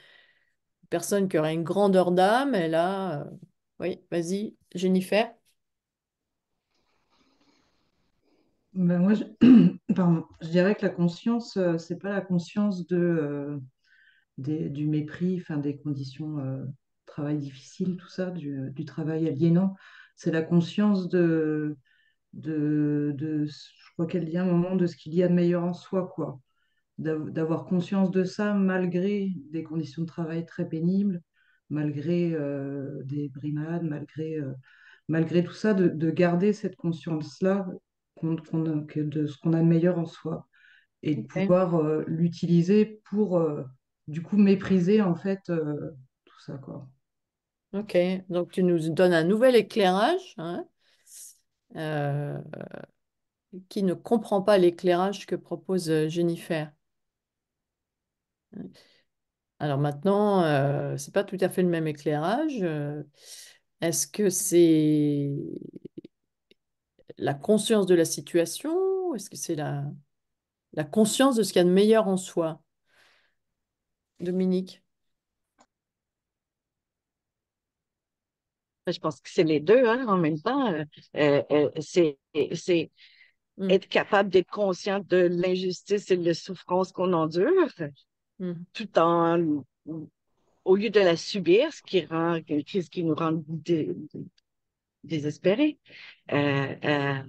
personne qui aurait une grandeur d'âme, elle a... euh, Oui, vas-y, Jennifer.
Ben moi, je... Pardon. Je dirais que la conscience, euh, c'est pas la conscience de, euh, du mépris, enfin, des conditions de travail difficiles, tout ça, du, du travail aliénant. C'est la conscience de, de, de- je crois qu'elle dit à un moment de ce qu'il y a de meilleur en soi, quoi. D'av- D'avoir conscience de ça malgré des conditions de travail très pénibles, malgré euh, des brimades, malgré, euh, malgré tout ça, de, de garder cette conscience-là de ce qu'on a de meilleur en soi et de pouvoir euh, l'utiliser pour, du coup, mépriser en fait tout ça, quoi.
Ok, donc tu nous donnes un nouvel éclairage, hein, euh, qui ne comprend pas l'éclairage que propose euh, Jennifer. Alors maintenant, euh, c'est pas tout à fait le même éclairage. euh, Est-ce que c'est la conscience de la situation? Est-ce que c'est la conscience de ce qu'il y a de meilleur en soi? Dominique?
Je pense que c'est les deux, hein, en même temps. Euh, euh, euh, c'est, c'est
Mm,
être capable d'être conscient de l'injustice et de la souffrance qu'on endure,
mm,
tout en, au lieu de la subir, ce qui rend, ce qui nous rend dé- désespérés. Euh,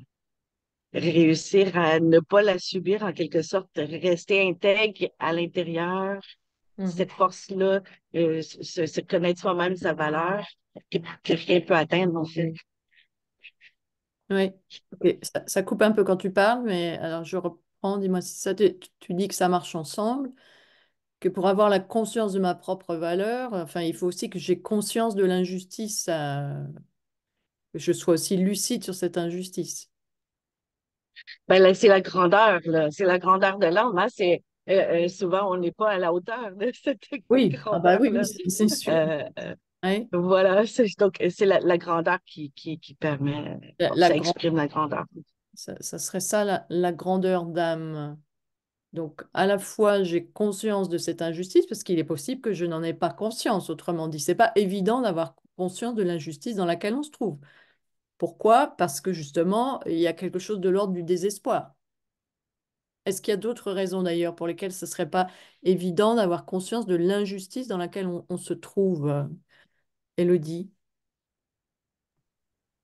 réussir à ne pas la subir, en quelque sorte, rester intègre à l'intérieur,
mhm.
cette force-là, se, se connaître soi-même sa valeur, que, que rien peut atteindre, fait.
Oui. Ça, ça coupe un peu quand tu parles, mais alors je reprends, dis-moi si ça, tu, tu dis que ça marche ensemble, que pour avoir la conscience de ma propre valeur, enfin, il faut aussi que j'ai conscience de l'injustice, euh, que je sois aussi lucide sur cette injustice.
Ben là, c'est la grandeur, là. C'est la grandeur de l'homme, hein. C'est, euh, euh, souvent, on n'est pas à la hauteur de cette
Oui, ah bah oui, c'est c'est sûr.
Euh, euh,
Ouais.
voilà, c'est, donc, c'est la, la grandeur qui, qui, qui permet,
La,
bon,
la
ça exprime la grandeur.
ça, ça serait ça, la, la grandeur d'âme. Donc, à la fois, j'ai conscience de cette injustice, parce qu'il est possible que je n'en ai pas conscience. Autrement dit, c'est pas évident d'avoir conscience de l'injustice dans laquelle on se trouve. Pourquoi? Parce que justement, il y a quelque chose de l'ordre du désespoir. Est-ce qu'il y a d'autres raisons d'ailleurs pour lesquelles ce ne serait pas évident d'avoir conscience de l'injustice dans laquelle on, on se trouve, euh, Élodie?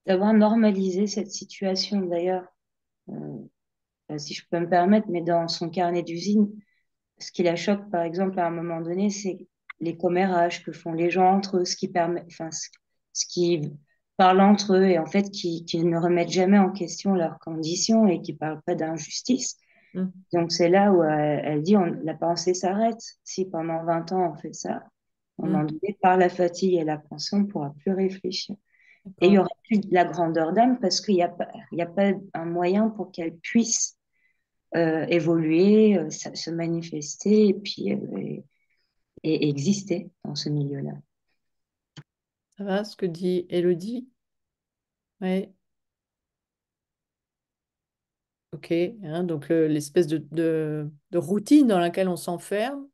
D'avoir normalisé cette situation d'ailleurs, euh, euh, si je peux me permettre, mais dans son carnet d'usine, ce qui la choque, par exemple, à un moment donné, c'est les commérages que font les gens entre eux, ce qui permet, enfin, ce, ce qui parlent entre eux et en fait qui, qui ne remettent jamais en question leurs conditions et qui parlent pas d'injustice.
Mm.
Donc c'est là où elle, elle dit on, la pensée s'arrête. Si pendant 20 ans on fait ça, à un moment
Mm.
donné, par la fatigue et la pensée, on ne pourra plus réfléchir. Et il y
D'accord.
aura plus de la grandeur d'âme parce qu'il n'y a pas, a un moyen pour qu'elle puisse euh, évoluer, euh, se manifester et puis euh, et, et exister dans ce milieu-là.
Ça va ce que dit Élodie? Oui. Ok. hein, donc le- l'espèce de, de, de routine dans laquelle on s'enferme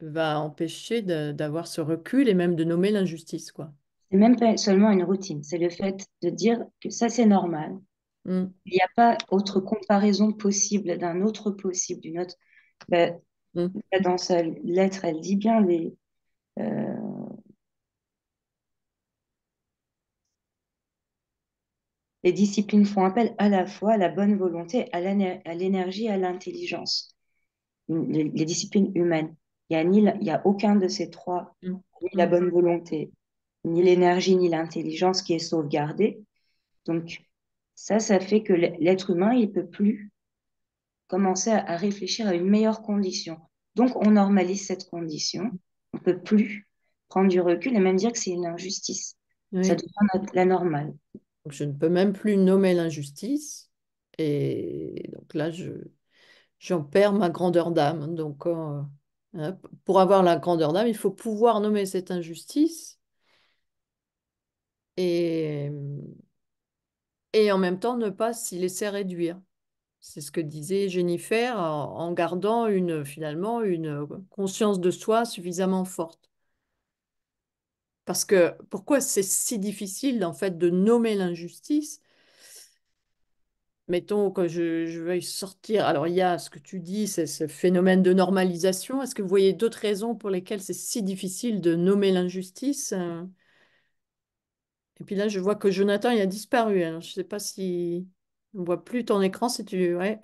va empêcher d'avoir ce recul et même de nommer l'injustice, quoi.
C'est même pas seulement une routine, c'est le fait de dire que ça c'est normal.
Mm.
Il n'y a pas autre comparaison possible d'un autre possible, d'une autre. Ben,
Mm.
là, dans sa lettre, elle dit bien les, euh, les disciplines font appel à la fois à la bonne volonté, à l'éner- à l'énergie, à l'intelligence. Les, les disciplines humaines. Il n'y a, ni la- il y a aucun de ces trois,
Mm.
ni la bonne volonté, ni l'énergie, ni l'intelligence qui est sauvegardée. Donc, ça, ça fait que l'être humain, il peut plus commencer à, à réfléchir à une meilleure condition. Donc, on normalise cette condition. On peut plus prendre du recul et même dire que c'est une injustice. Ça
Oui.
devient notre- la normale.
Donc, je ne peux même plus nommer l'injustice. Et donc là, je, j'en perds ma grandeur d'âme. Donc, euh, hein, pour avoir la grandeur d'âme, il faut pouvoir nommer cette injustice et, et en même temps ne pas s'y laisser réduire. C'est ce que disait Jennifer en, gardant une, finalement une conscience de soi suffisamment forte. Parce que pourquoi c'est si difficile en fait de nommer l'injustice? Mettons que je, veuille sortir. Alors, il y a ce que tu dis, c'est ce phénomène de normalisation. Est-ce que vous voyez d'autres raisons pour lesquelles c'est si difficile de nommer l'injustice? euh Et puis là, je vois que Jonathan, il a disparu. Alors, je ne sais pas si on ne voit plus ton écran si tu... Ouais.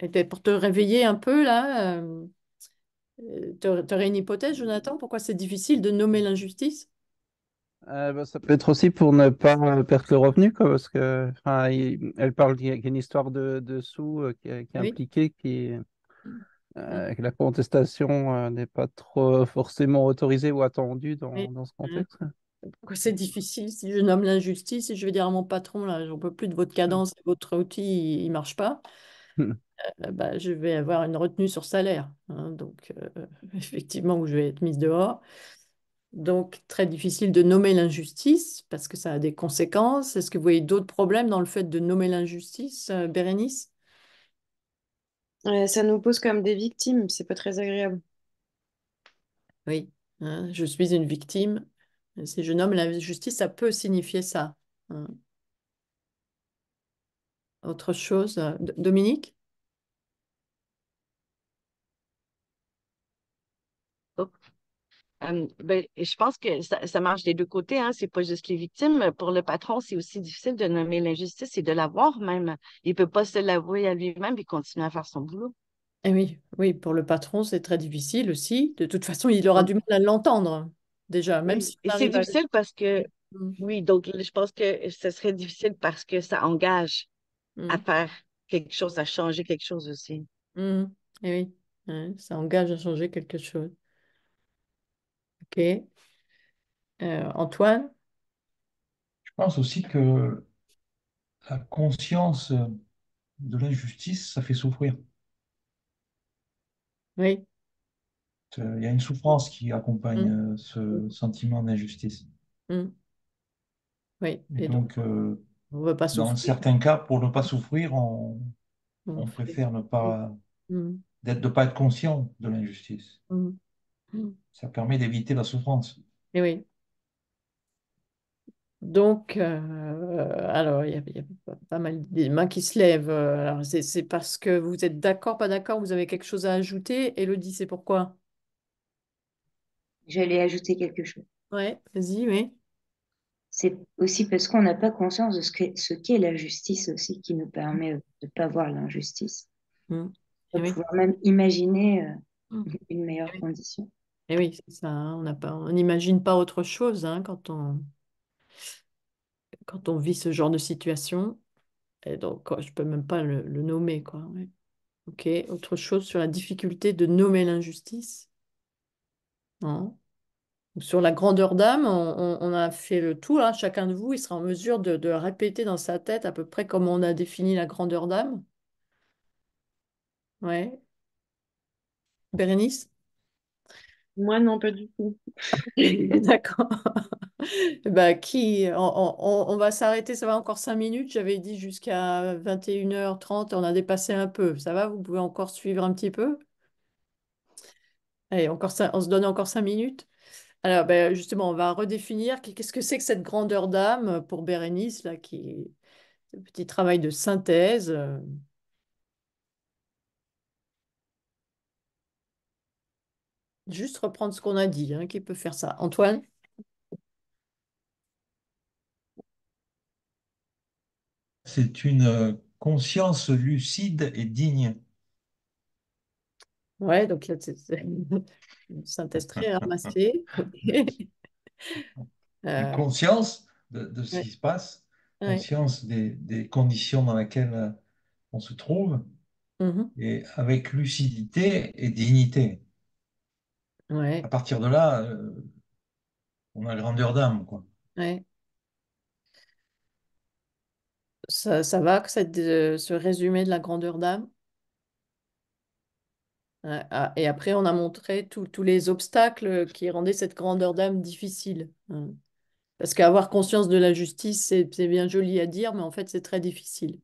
Et peut-être pour te réveiller un peu, là, euh, tu aurais une hypothèse, Jonathan, pourquoi c'est difficile de nommer l'injustice?
Euh, bah, ça peut être aussi pour ne pas perdre le revenu, quoi, parce que il- elle parle qu'il y a une histoire de, de sous euh, qui, est qui est
Oui.
impliquée, qui,
Mm.
euh, que la contestation euh, n'est pas trop forcément autorisée ou attendue dans,
Oui.
dans ce
Mm.
contexte.
Pourquoi c'est difficile si je nomme l'injustice et je vais dire à mon patron, là, j'en peux plus de votre cadence, votre outil, il ne marche pas, euh, bah, je vais avoir une retenue sur salaire. hein. donc, euh, effectivement, où je vais être mise dehors. Donc, très difficile de nommer l'injustice parce que ça a des conséquences. Est-ce que vous voyez d'autres problèmes dans le fait de nommer l'injustice, euh, Bérénice?
Euh, ça nous pose comme des victimes, c'est pas très agréable.
Oui, hein, je suis une victime. Si je nomme l'injustice, ça peut signifier ça. hein. Autre chose, euh, Dominique?
Euh, ben, je pense que ça, ça marche des deux côtés, hein. C'est pas juste les victimes. Pour le patron, c'est aussi difficile de nommer l'injustice et de l'avoir même. Il peut pas se l'avouer à lui-même et continuer à faire son boulot.
Eh oui, oui, pour le patron, c'est très difficile aussi. De toute façon, il aura du mal à l'entendre, déjà, même
Oui,
si
et c'est
à...
difficile parce que, oui, donc je pense que ce serait difficile parce que ça engage à
mm,
faire quelque chose, à changer quelque chose aussi.
mm. Eh oui, hein, ça engage à changer quelque chose. OK. Euh, Antoine?
Je pense aussi que la conscience de l'injustice, ça fait souffrir.
Oui.
Euh, Il y a une souffrance qui accompagne
Mm,
euh, ce sentiment d'injustice.
mm. Oui,
Et
et donc,
donc, euh,
on ne veut pas
dans
souffrir.
certains cas, pour ne pas souffrir, on,
On
on
fait...
préfère ne pas,
Mm,
d'être, de pas être conscient de l'injustice.
mm,
Ça permet d'éviter la souffrance.
Eh oui. Donc, euh, alors, il y a, il y a pas, mal des mains qui se lèvent. Alors, c'est parce que vous êtes d'accord, pas d'accord, vous avez quelque chose à ajouter? Élodie, c'est pourquoi?
J'allais ajouter quelque chose.
Ouais, vas-y, oui.
C'est aussi parce qu'on n'a pas conscience de ce qu'est ce la justice aussi qui nous permet de ne pas voir l'injustice,
Mm.
de
Eh oui.
pouvoir même imaginer euh,
Mm.
une meilleure condition.
Eh oui, c'est ça. hein, On n'imagine pas autre chose hein, quand on, vit ce genre de situation. Et donc, oh, je peux même pas le, nommer, quoi. Ok, autre chose sur la difficulté de nommer l'injustice? Non. Sur la grandeur d'âme, on, a fait le tout, là. Chacun de vous, il sera en mesure de, de répéter dans sa tête à peu près comment on a défini la grandeur d'âme. Ouais. Bérénice?
Moi, non, pas du tout.
D'accord. Bah, qui, on, va s'arrêter, ça va encore 5 minutes. J'avais dit jusqu'à 21h30, on a dépassé un peu. Ça va, vous pouvez encore suivre un petit peu? Allez, encore on se donne encore 5 minutes. Alors, ben, justement, on va redéfinir qu'est-ce que c'est que cette grandeur d'âme pour Bérénice, là, qui ce petit travail de synthèse. Juste reprendre ce qu'on a dit, hein, qui peut faire ça. Antoine?
C'est une euh, conscience lucide et digne.
Ouais, donc là, c'est une synthèse très ramassée. Euh,
conscience de, de ce
ouais,
qui se passe,
ouais.
conscience des, des conditions dans lesquelles euh, on se trouve,
Mhm.
et avec lucidité et dignité.
Ouais,
À partir de là, euh, on a grandeur d'âme, quoi.
ouais. Ça, ça va, que cette, euh, ce résumé de la grandeur d'âme? Ouais, ah, et après, on a montré tous tous les obstacles qui rendaient cette grandeur d'âme difficile. hein. Parce qu'avoir conscience de la justice, c'est c'est bien joli à dire, mais en fait, c'est très difficile,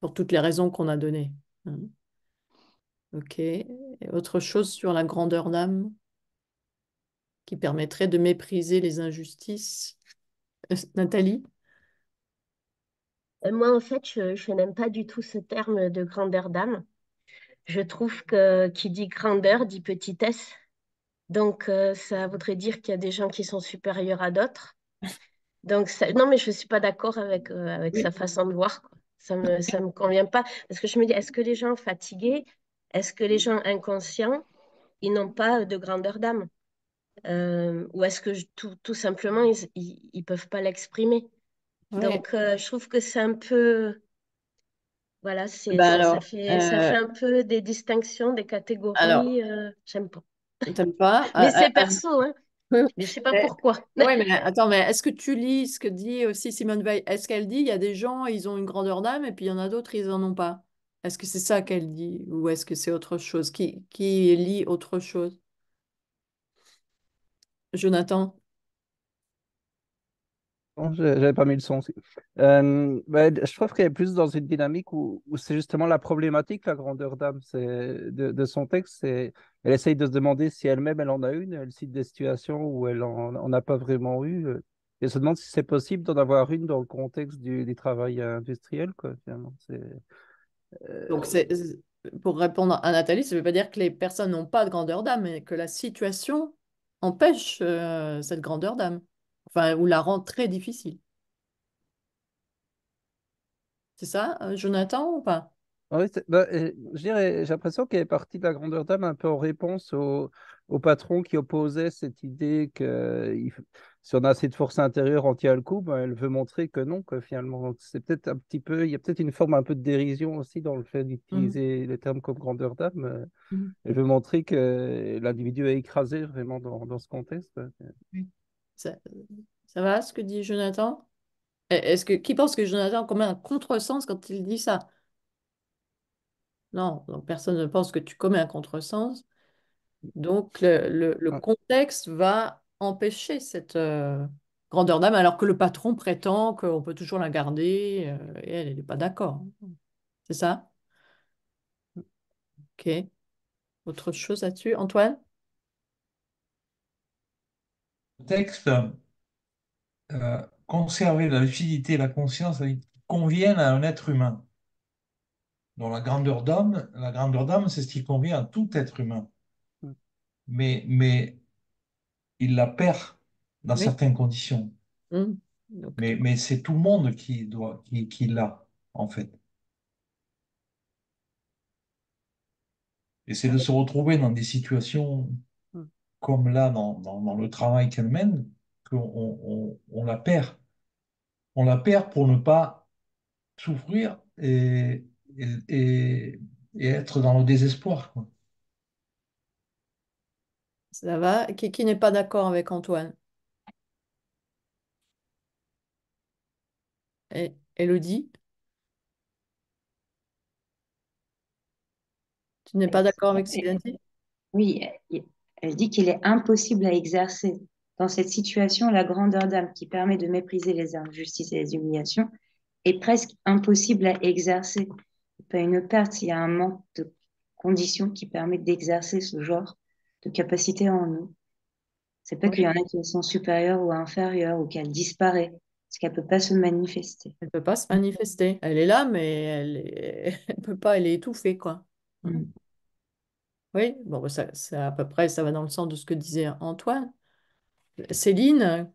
pour toutes les raisons qu'on a données. hein. Ok. Et autre chose sur la grandeur d'âme? Qui permettrait de mépriser les injustices? Euh, Nathalie?
Euh, Moi, en fait, je, je n'aime pas du tout ce terme de grandeur d'âme. Je trouve que qui dit grandeur dit petitesse. Donc, euh, ça voudrait dire qu'il y a des gens qui sont supérieurs à d'autres. Donc, ça- non, mais je ne suis pas d'accord avec, euh, avec sa façon de voir. Ça me, ça me convient pas. Parce que je me dis, est-ce que les gens fatigués, est-ce que les gens inconscients, ils n'ont pas de grandeur d'âme? Euh, ou est-ce que je- tout, tout simplement, ils, ils, ils peuvent pas l'exprimer?
Ouais.
Donc, euh, je trouve que c'est un peu, voilà, c'est,
Bah
ça, fait, ça fait
euh,
un peu des distinctions, des catégories. j'aime pas.
t'aimes pas?
Mais c'est perso, hein.
euh,
Je sais pas
mais-
pourquoi.
Ouais, mais attends, mais est-ce que tu lis ce que dit aussi Simone Veil? Est-ce qu'elle dit il y a des gens, ils ont une grandeur d'âme et puis il y en a d'autres, ils en ont pas? Est-ce que c'est ça qu'elle dit ou est-ce que c'est autre chose? Qui, qui lit autre chose? Jonathan?
Non, j'ai- j'avais pas mis le son aussi. Euh, ben, je trouve qu'elle est plus dans une dynamique où, où c'est justement la problématique, la grandeur d'âme c'est de, de son texte. C'est, elle essaye de se demander si elle-même elle en a une. Elle cite des situations où elle en, en a pas vraiment eu. euh, Et elle se demande si c'est possible d'en avoir une dans le contexte du, du travail industriel, quoi, finalement. C'est,
Donc,
euh,
c'est, pour répondre à Nathalie, ça ne veut pas dire que les personnes n'ont pas de grandeur d'âme, mais que la situation empêche euh, cette grandeur d'âme, enfin, ou la rend très difficile. C'est ça, euh, Jonathan, ou pas?
Bah, j'ai l'impression qu'elle est partie de la grandeur d'âme un peu en réponse au, patron qui opposait cette idée que il f- si on a assez de force intérieure, on tient le coup. Ben, elle veut montrer que non, que finalement. Donc, c'est peut-être un petit peu, il y a peut-être une forme un peu de dérision aussi dans le fait
Mhm.
d'utiliser les termes comme grandeur d'âme. Euh,
Mhm.
Elle veut montrer que l'individu est écrasé vraiment dans, dans ce contexte.
Ça, ça va ce que dit Jonathan? E- Est-ce que qui pense que Jonathan commet un contresens quand il dit ça? Non, donc personne ne pense que tu commets un contresens. Donc le, le- le
Ah,
contexte va empêcher cette euh, grandeur d'âme, alors que le patron prétend qu'on peut toujours la garder euh, et elle, n'est pas d'accord. C'est ça? Ok. Autre chose là-dessus, Antoine?
Le texte, euh, conserver la lucidité et la conscience conviennent à un être humain. Donc la grandeur d'âme, la grandeur d'âme, c'est ce qui convient à tout être humain.
mm.
Mais, mais il la perd dans
Oui.
certaines conditions.
Donc,
Mais, mais c'est tout le monde qui doit, qui, qui l'a, en fait. Et c'est de se retrouver dans des situations
Mm.
comme là, dans, dans, dans le travail qu'elle mène, qu'on on, on la perd. On la perd pour ne pas souffrir et, et, et- et être dans le désespoir, quoi.
Ça va. Qui, n'est pas d'accord avec Antoine? Elodie, tu n'es pas d'accord avec ce?
Oui, elle dit qu'il est impossible à exercer. Dans cette situation, la grandeur d'âme qui permet de mépriser les injustices et les humiliations est presque impossible à exercer. Pas une perte, il y a un manque de conditions qui permettent d'exercer ce genre de capacité en nous. C'est pas qu'il y en a qui sont supérieures ou inférieures ou qu'elle disparaît, c'est qu'elle peut pas se manifester.
Elle ne peut pas se manifester. Elle est là, mais elle est... elle peut pas, elle est étouffée, quoi.
Mm.
Oui, bon, ça, ça, à peu près, ça va dans le sens de ce que disait Antoine. Céline,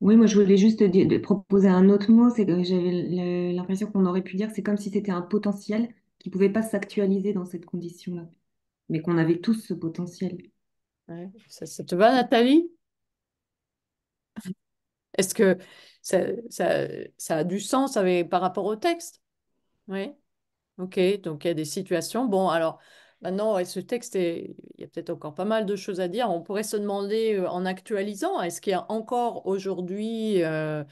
Oui, moi je voulais juste de proposer un autre mot, c'est que j'avais l'impression qu'on aurait pu dire, c'est comme si c'était un potentiel qui ne pouvait pas s'actualiser dans cette condition-là, mais qu'on avait tous ce potentiel.
ça, te va, Nathalie? Est-ce que ça, ça, ça a du sens avec, par rapport au texte? Oui, ok, donc il y a des situations. Bon, alors maintenant, ce texte, est- il y a peut-être encore pas mal de choses à dire. On pourrait se demander, euh, en actualisant, est-ce qu'il y a encore aujourd'hui... euh,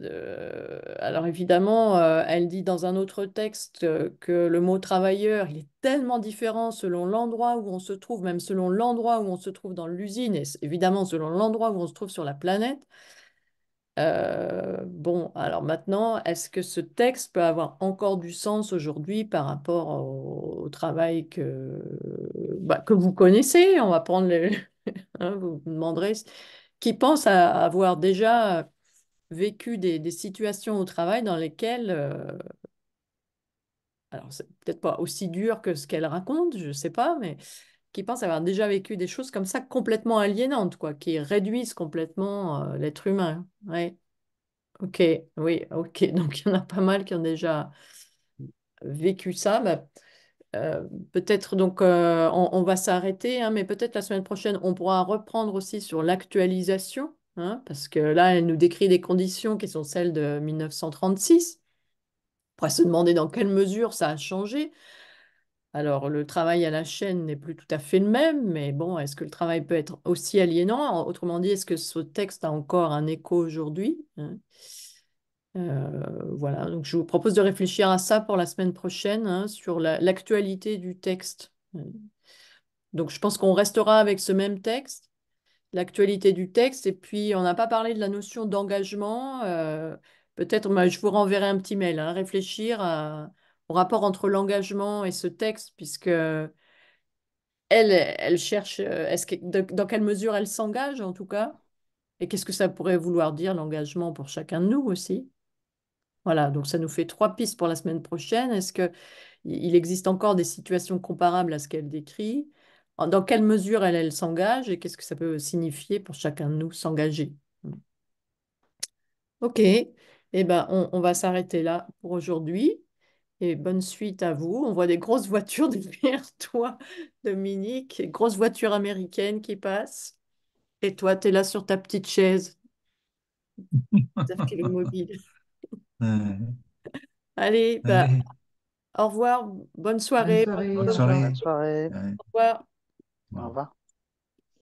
euh, alors évidemment, euh, elle dit dans un autre texte euh, que le mot travailleur, il est tellement différent selon l'endroit où on se trouve, même selon l'endroit où on se trouve dans l'usine, et évidemment selon l'endroit où on se trouve sur la planète. Bon, alors maintenant, est-ce que ce texte peut avoir encore du sens aujourd'hui par rapport au, travail que, bah, que vous connaissez? On va prendre le... hein, vous demanderez qui pense à avoir déjà vécu des, situations au travail dans lesquelles, euh, alors c'est peut-être pas aussi dur que ce qu'elle raconte, je sais pas, mais qui pense avoir déjà vécu des choses comme ça complètement aliénantes, quoi, qui réduisent complètement euh, l'être humain. Ouais. Ok, oui, ok. Donc il y en a pas mal qui ont déjà vécu ça. Bah, euh, peut-être donc euh, on, on va s'arrêter, hein, mais peut-être la semaine prochaine on pourra reprendre aussi sur l'actualisation, hein, parce que là elle nous décrit des conditions qui sont celles de 1936. On pourrait se demander dans quelle mesure ça a changé. Alors, le travail à la chaîne n'est plus tout à fait le même, mais bon, est-ce que le travail peut être aussi aliénant? Autrement dit, est-ce que ce texte a encore un écho aujourd'hui? hein? Euh, voilà, donc je vous propose de réfléchir à ça pour la semaine prochaine, hein, sur la- l'actualité du texte. Donc, je pense qu'on restera avec ce même texte, l'actualité du texte, et puis on n'a pas parlé de la notion d'engagement. euh, peut-être, je vous renverrai un petit mail, hein, réfléchir au rapport entre l'engagement et ce texte, puisque elle, elle cherche, euh, dans quelle mesure elle s'engage en tout cas, et qu'est-ce que ça pourrait vouloir dire l'engagement pour chacun de nous aussi. Voilà, donc ça nous fait trois pistes pour la semaine prochaine. Est-ce que il existe encore des situations comparables à ce qu'elle décrit? Dans quelle mesure elle, elle s'engage et qu'est-ce que ça peut signifier pour chacun de nous s'engager? Ok, eh ben, on, on va s'arrêter là pour aujourd'hui. Et bonne suite à vous. On voit des grosses voitures derrière toi, Dominique, grosses voitures américaines qui passent. Et toi, tu es là sur ta petite chaise. Mobile. Allez, bah,
allez,
au revoir, bonne
Bonne
soirée.
soirée,
bonne soirée.
revoir.
Bonne soirée.
Ouais.
Au revoir.
Au revoir.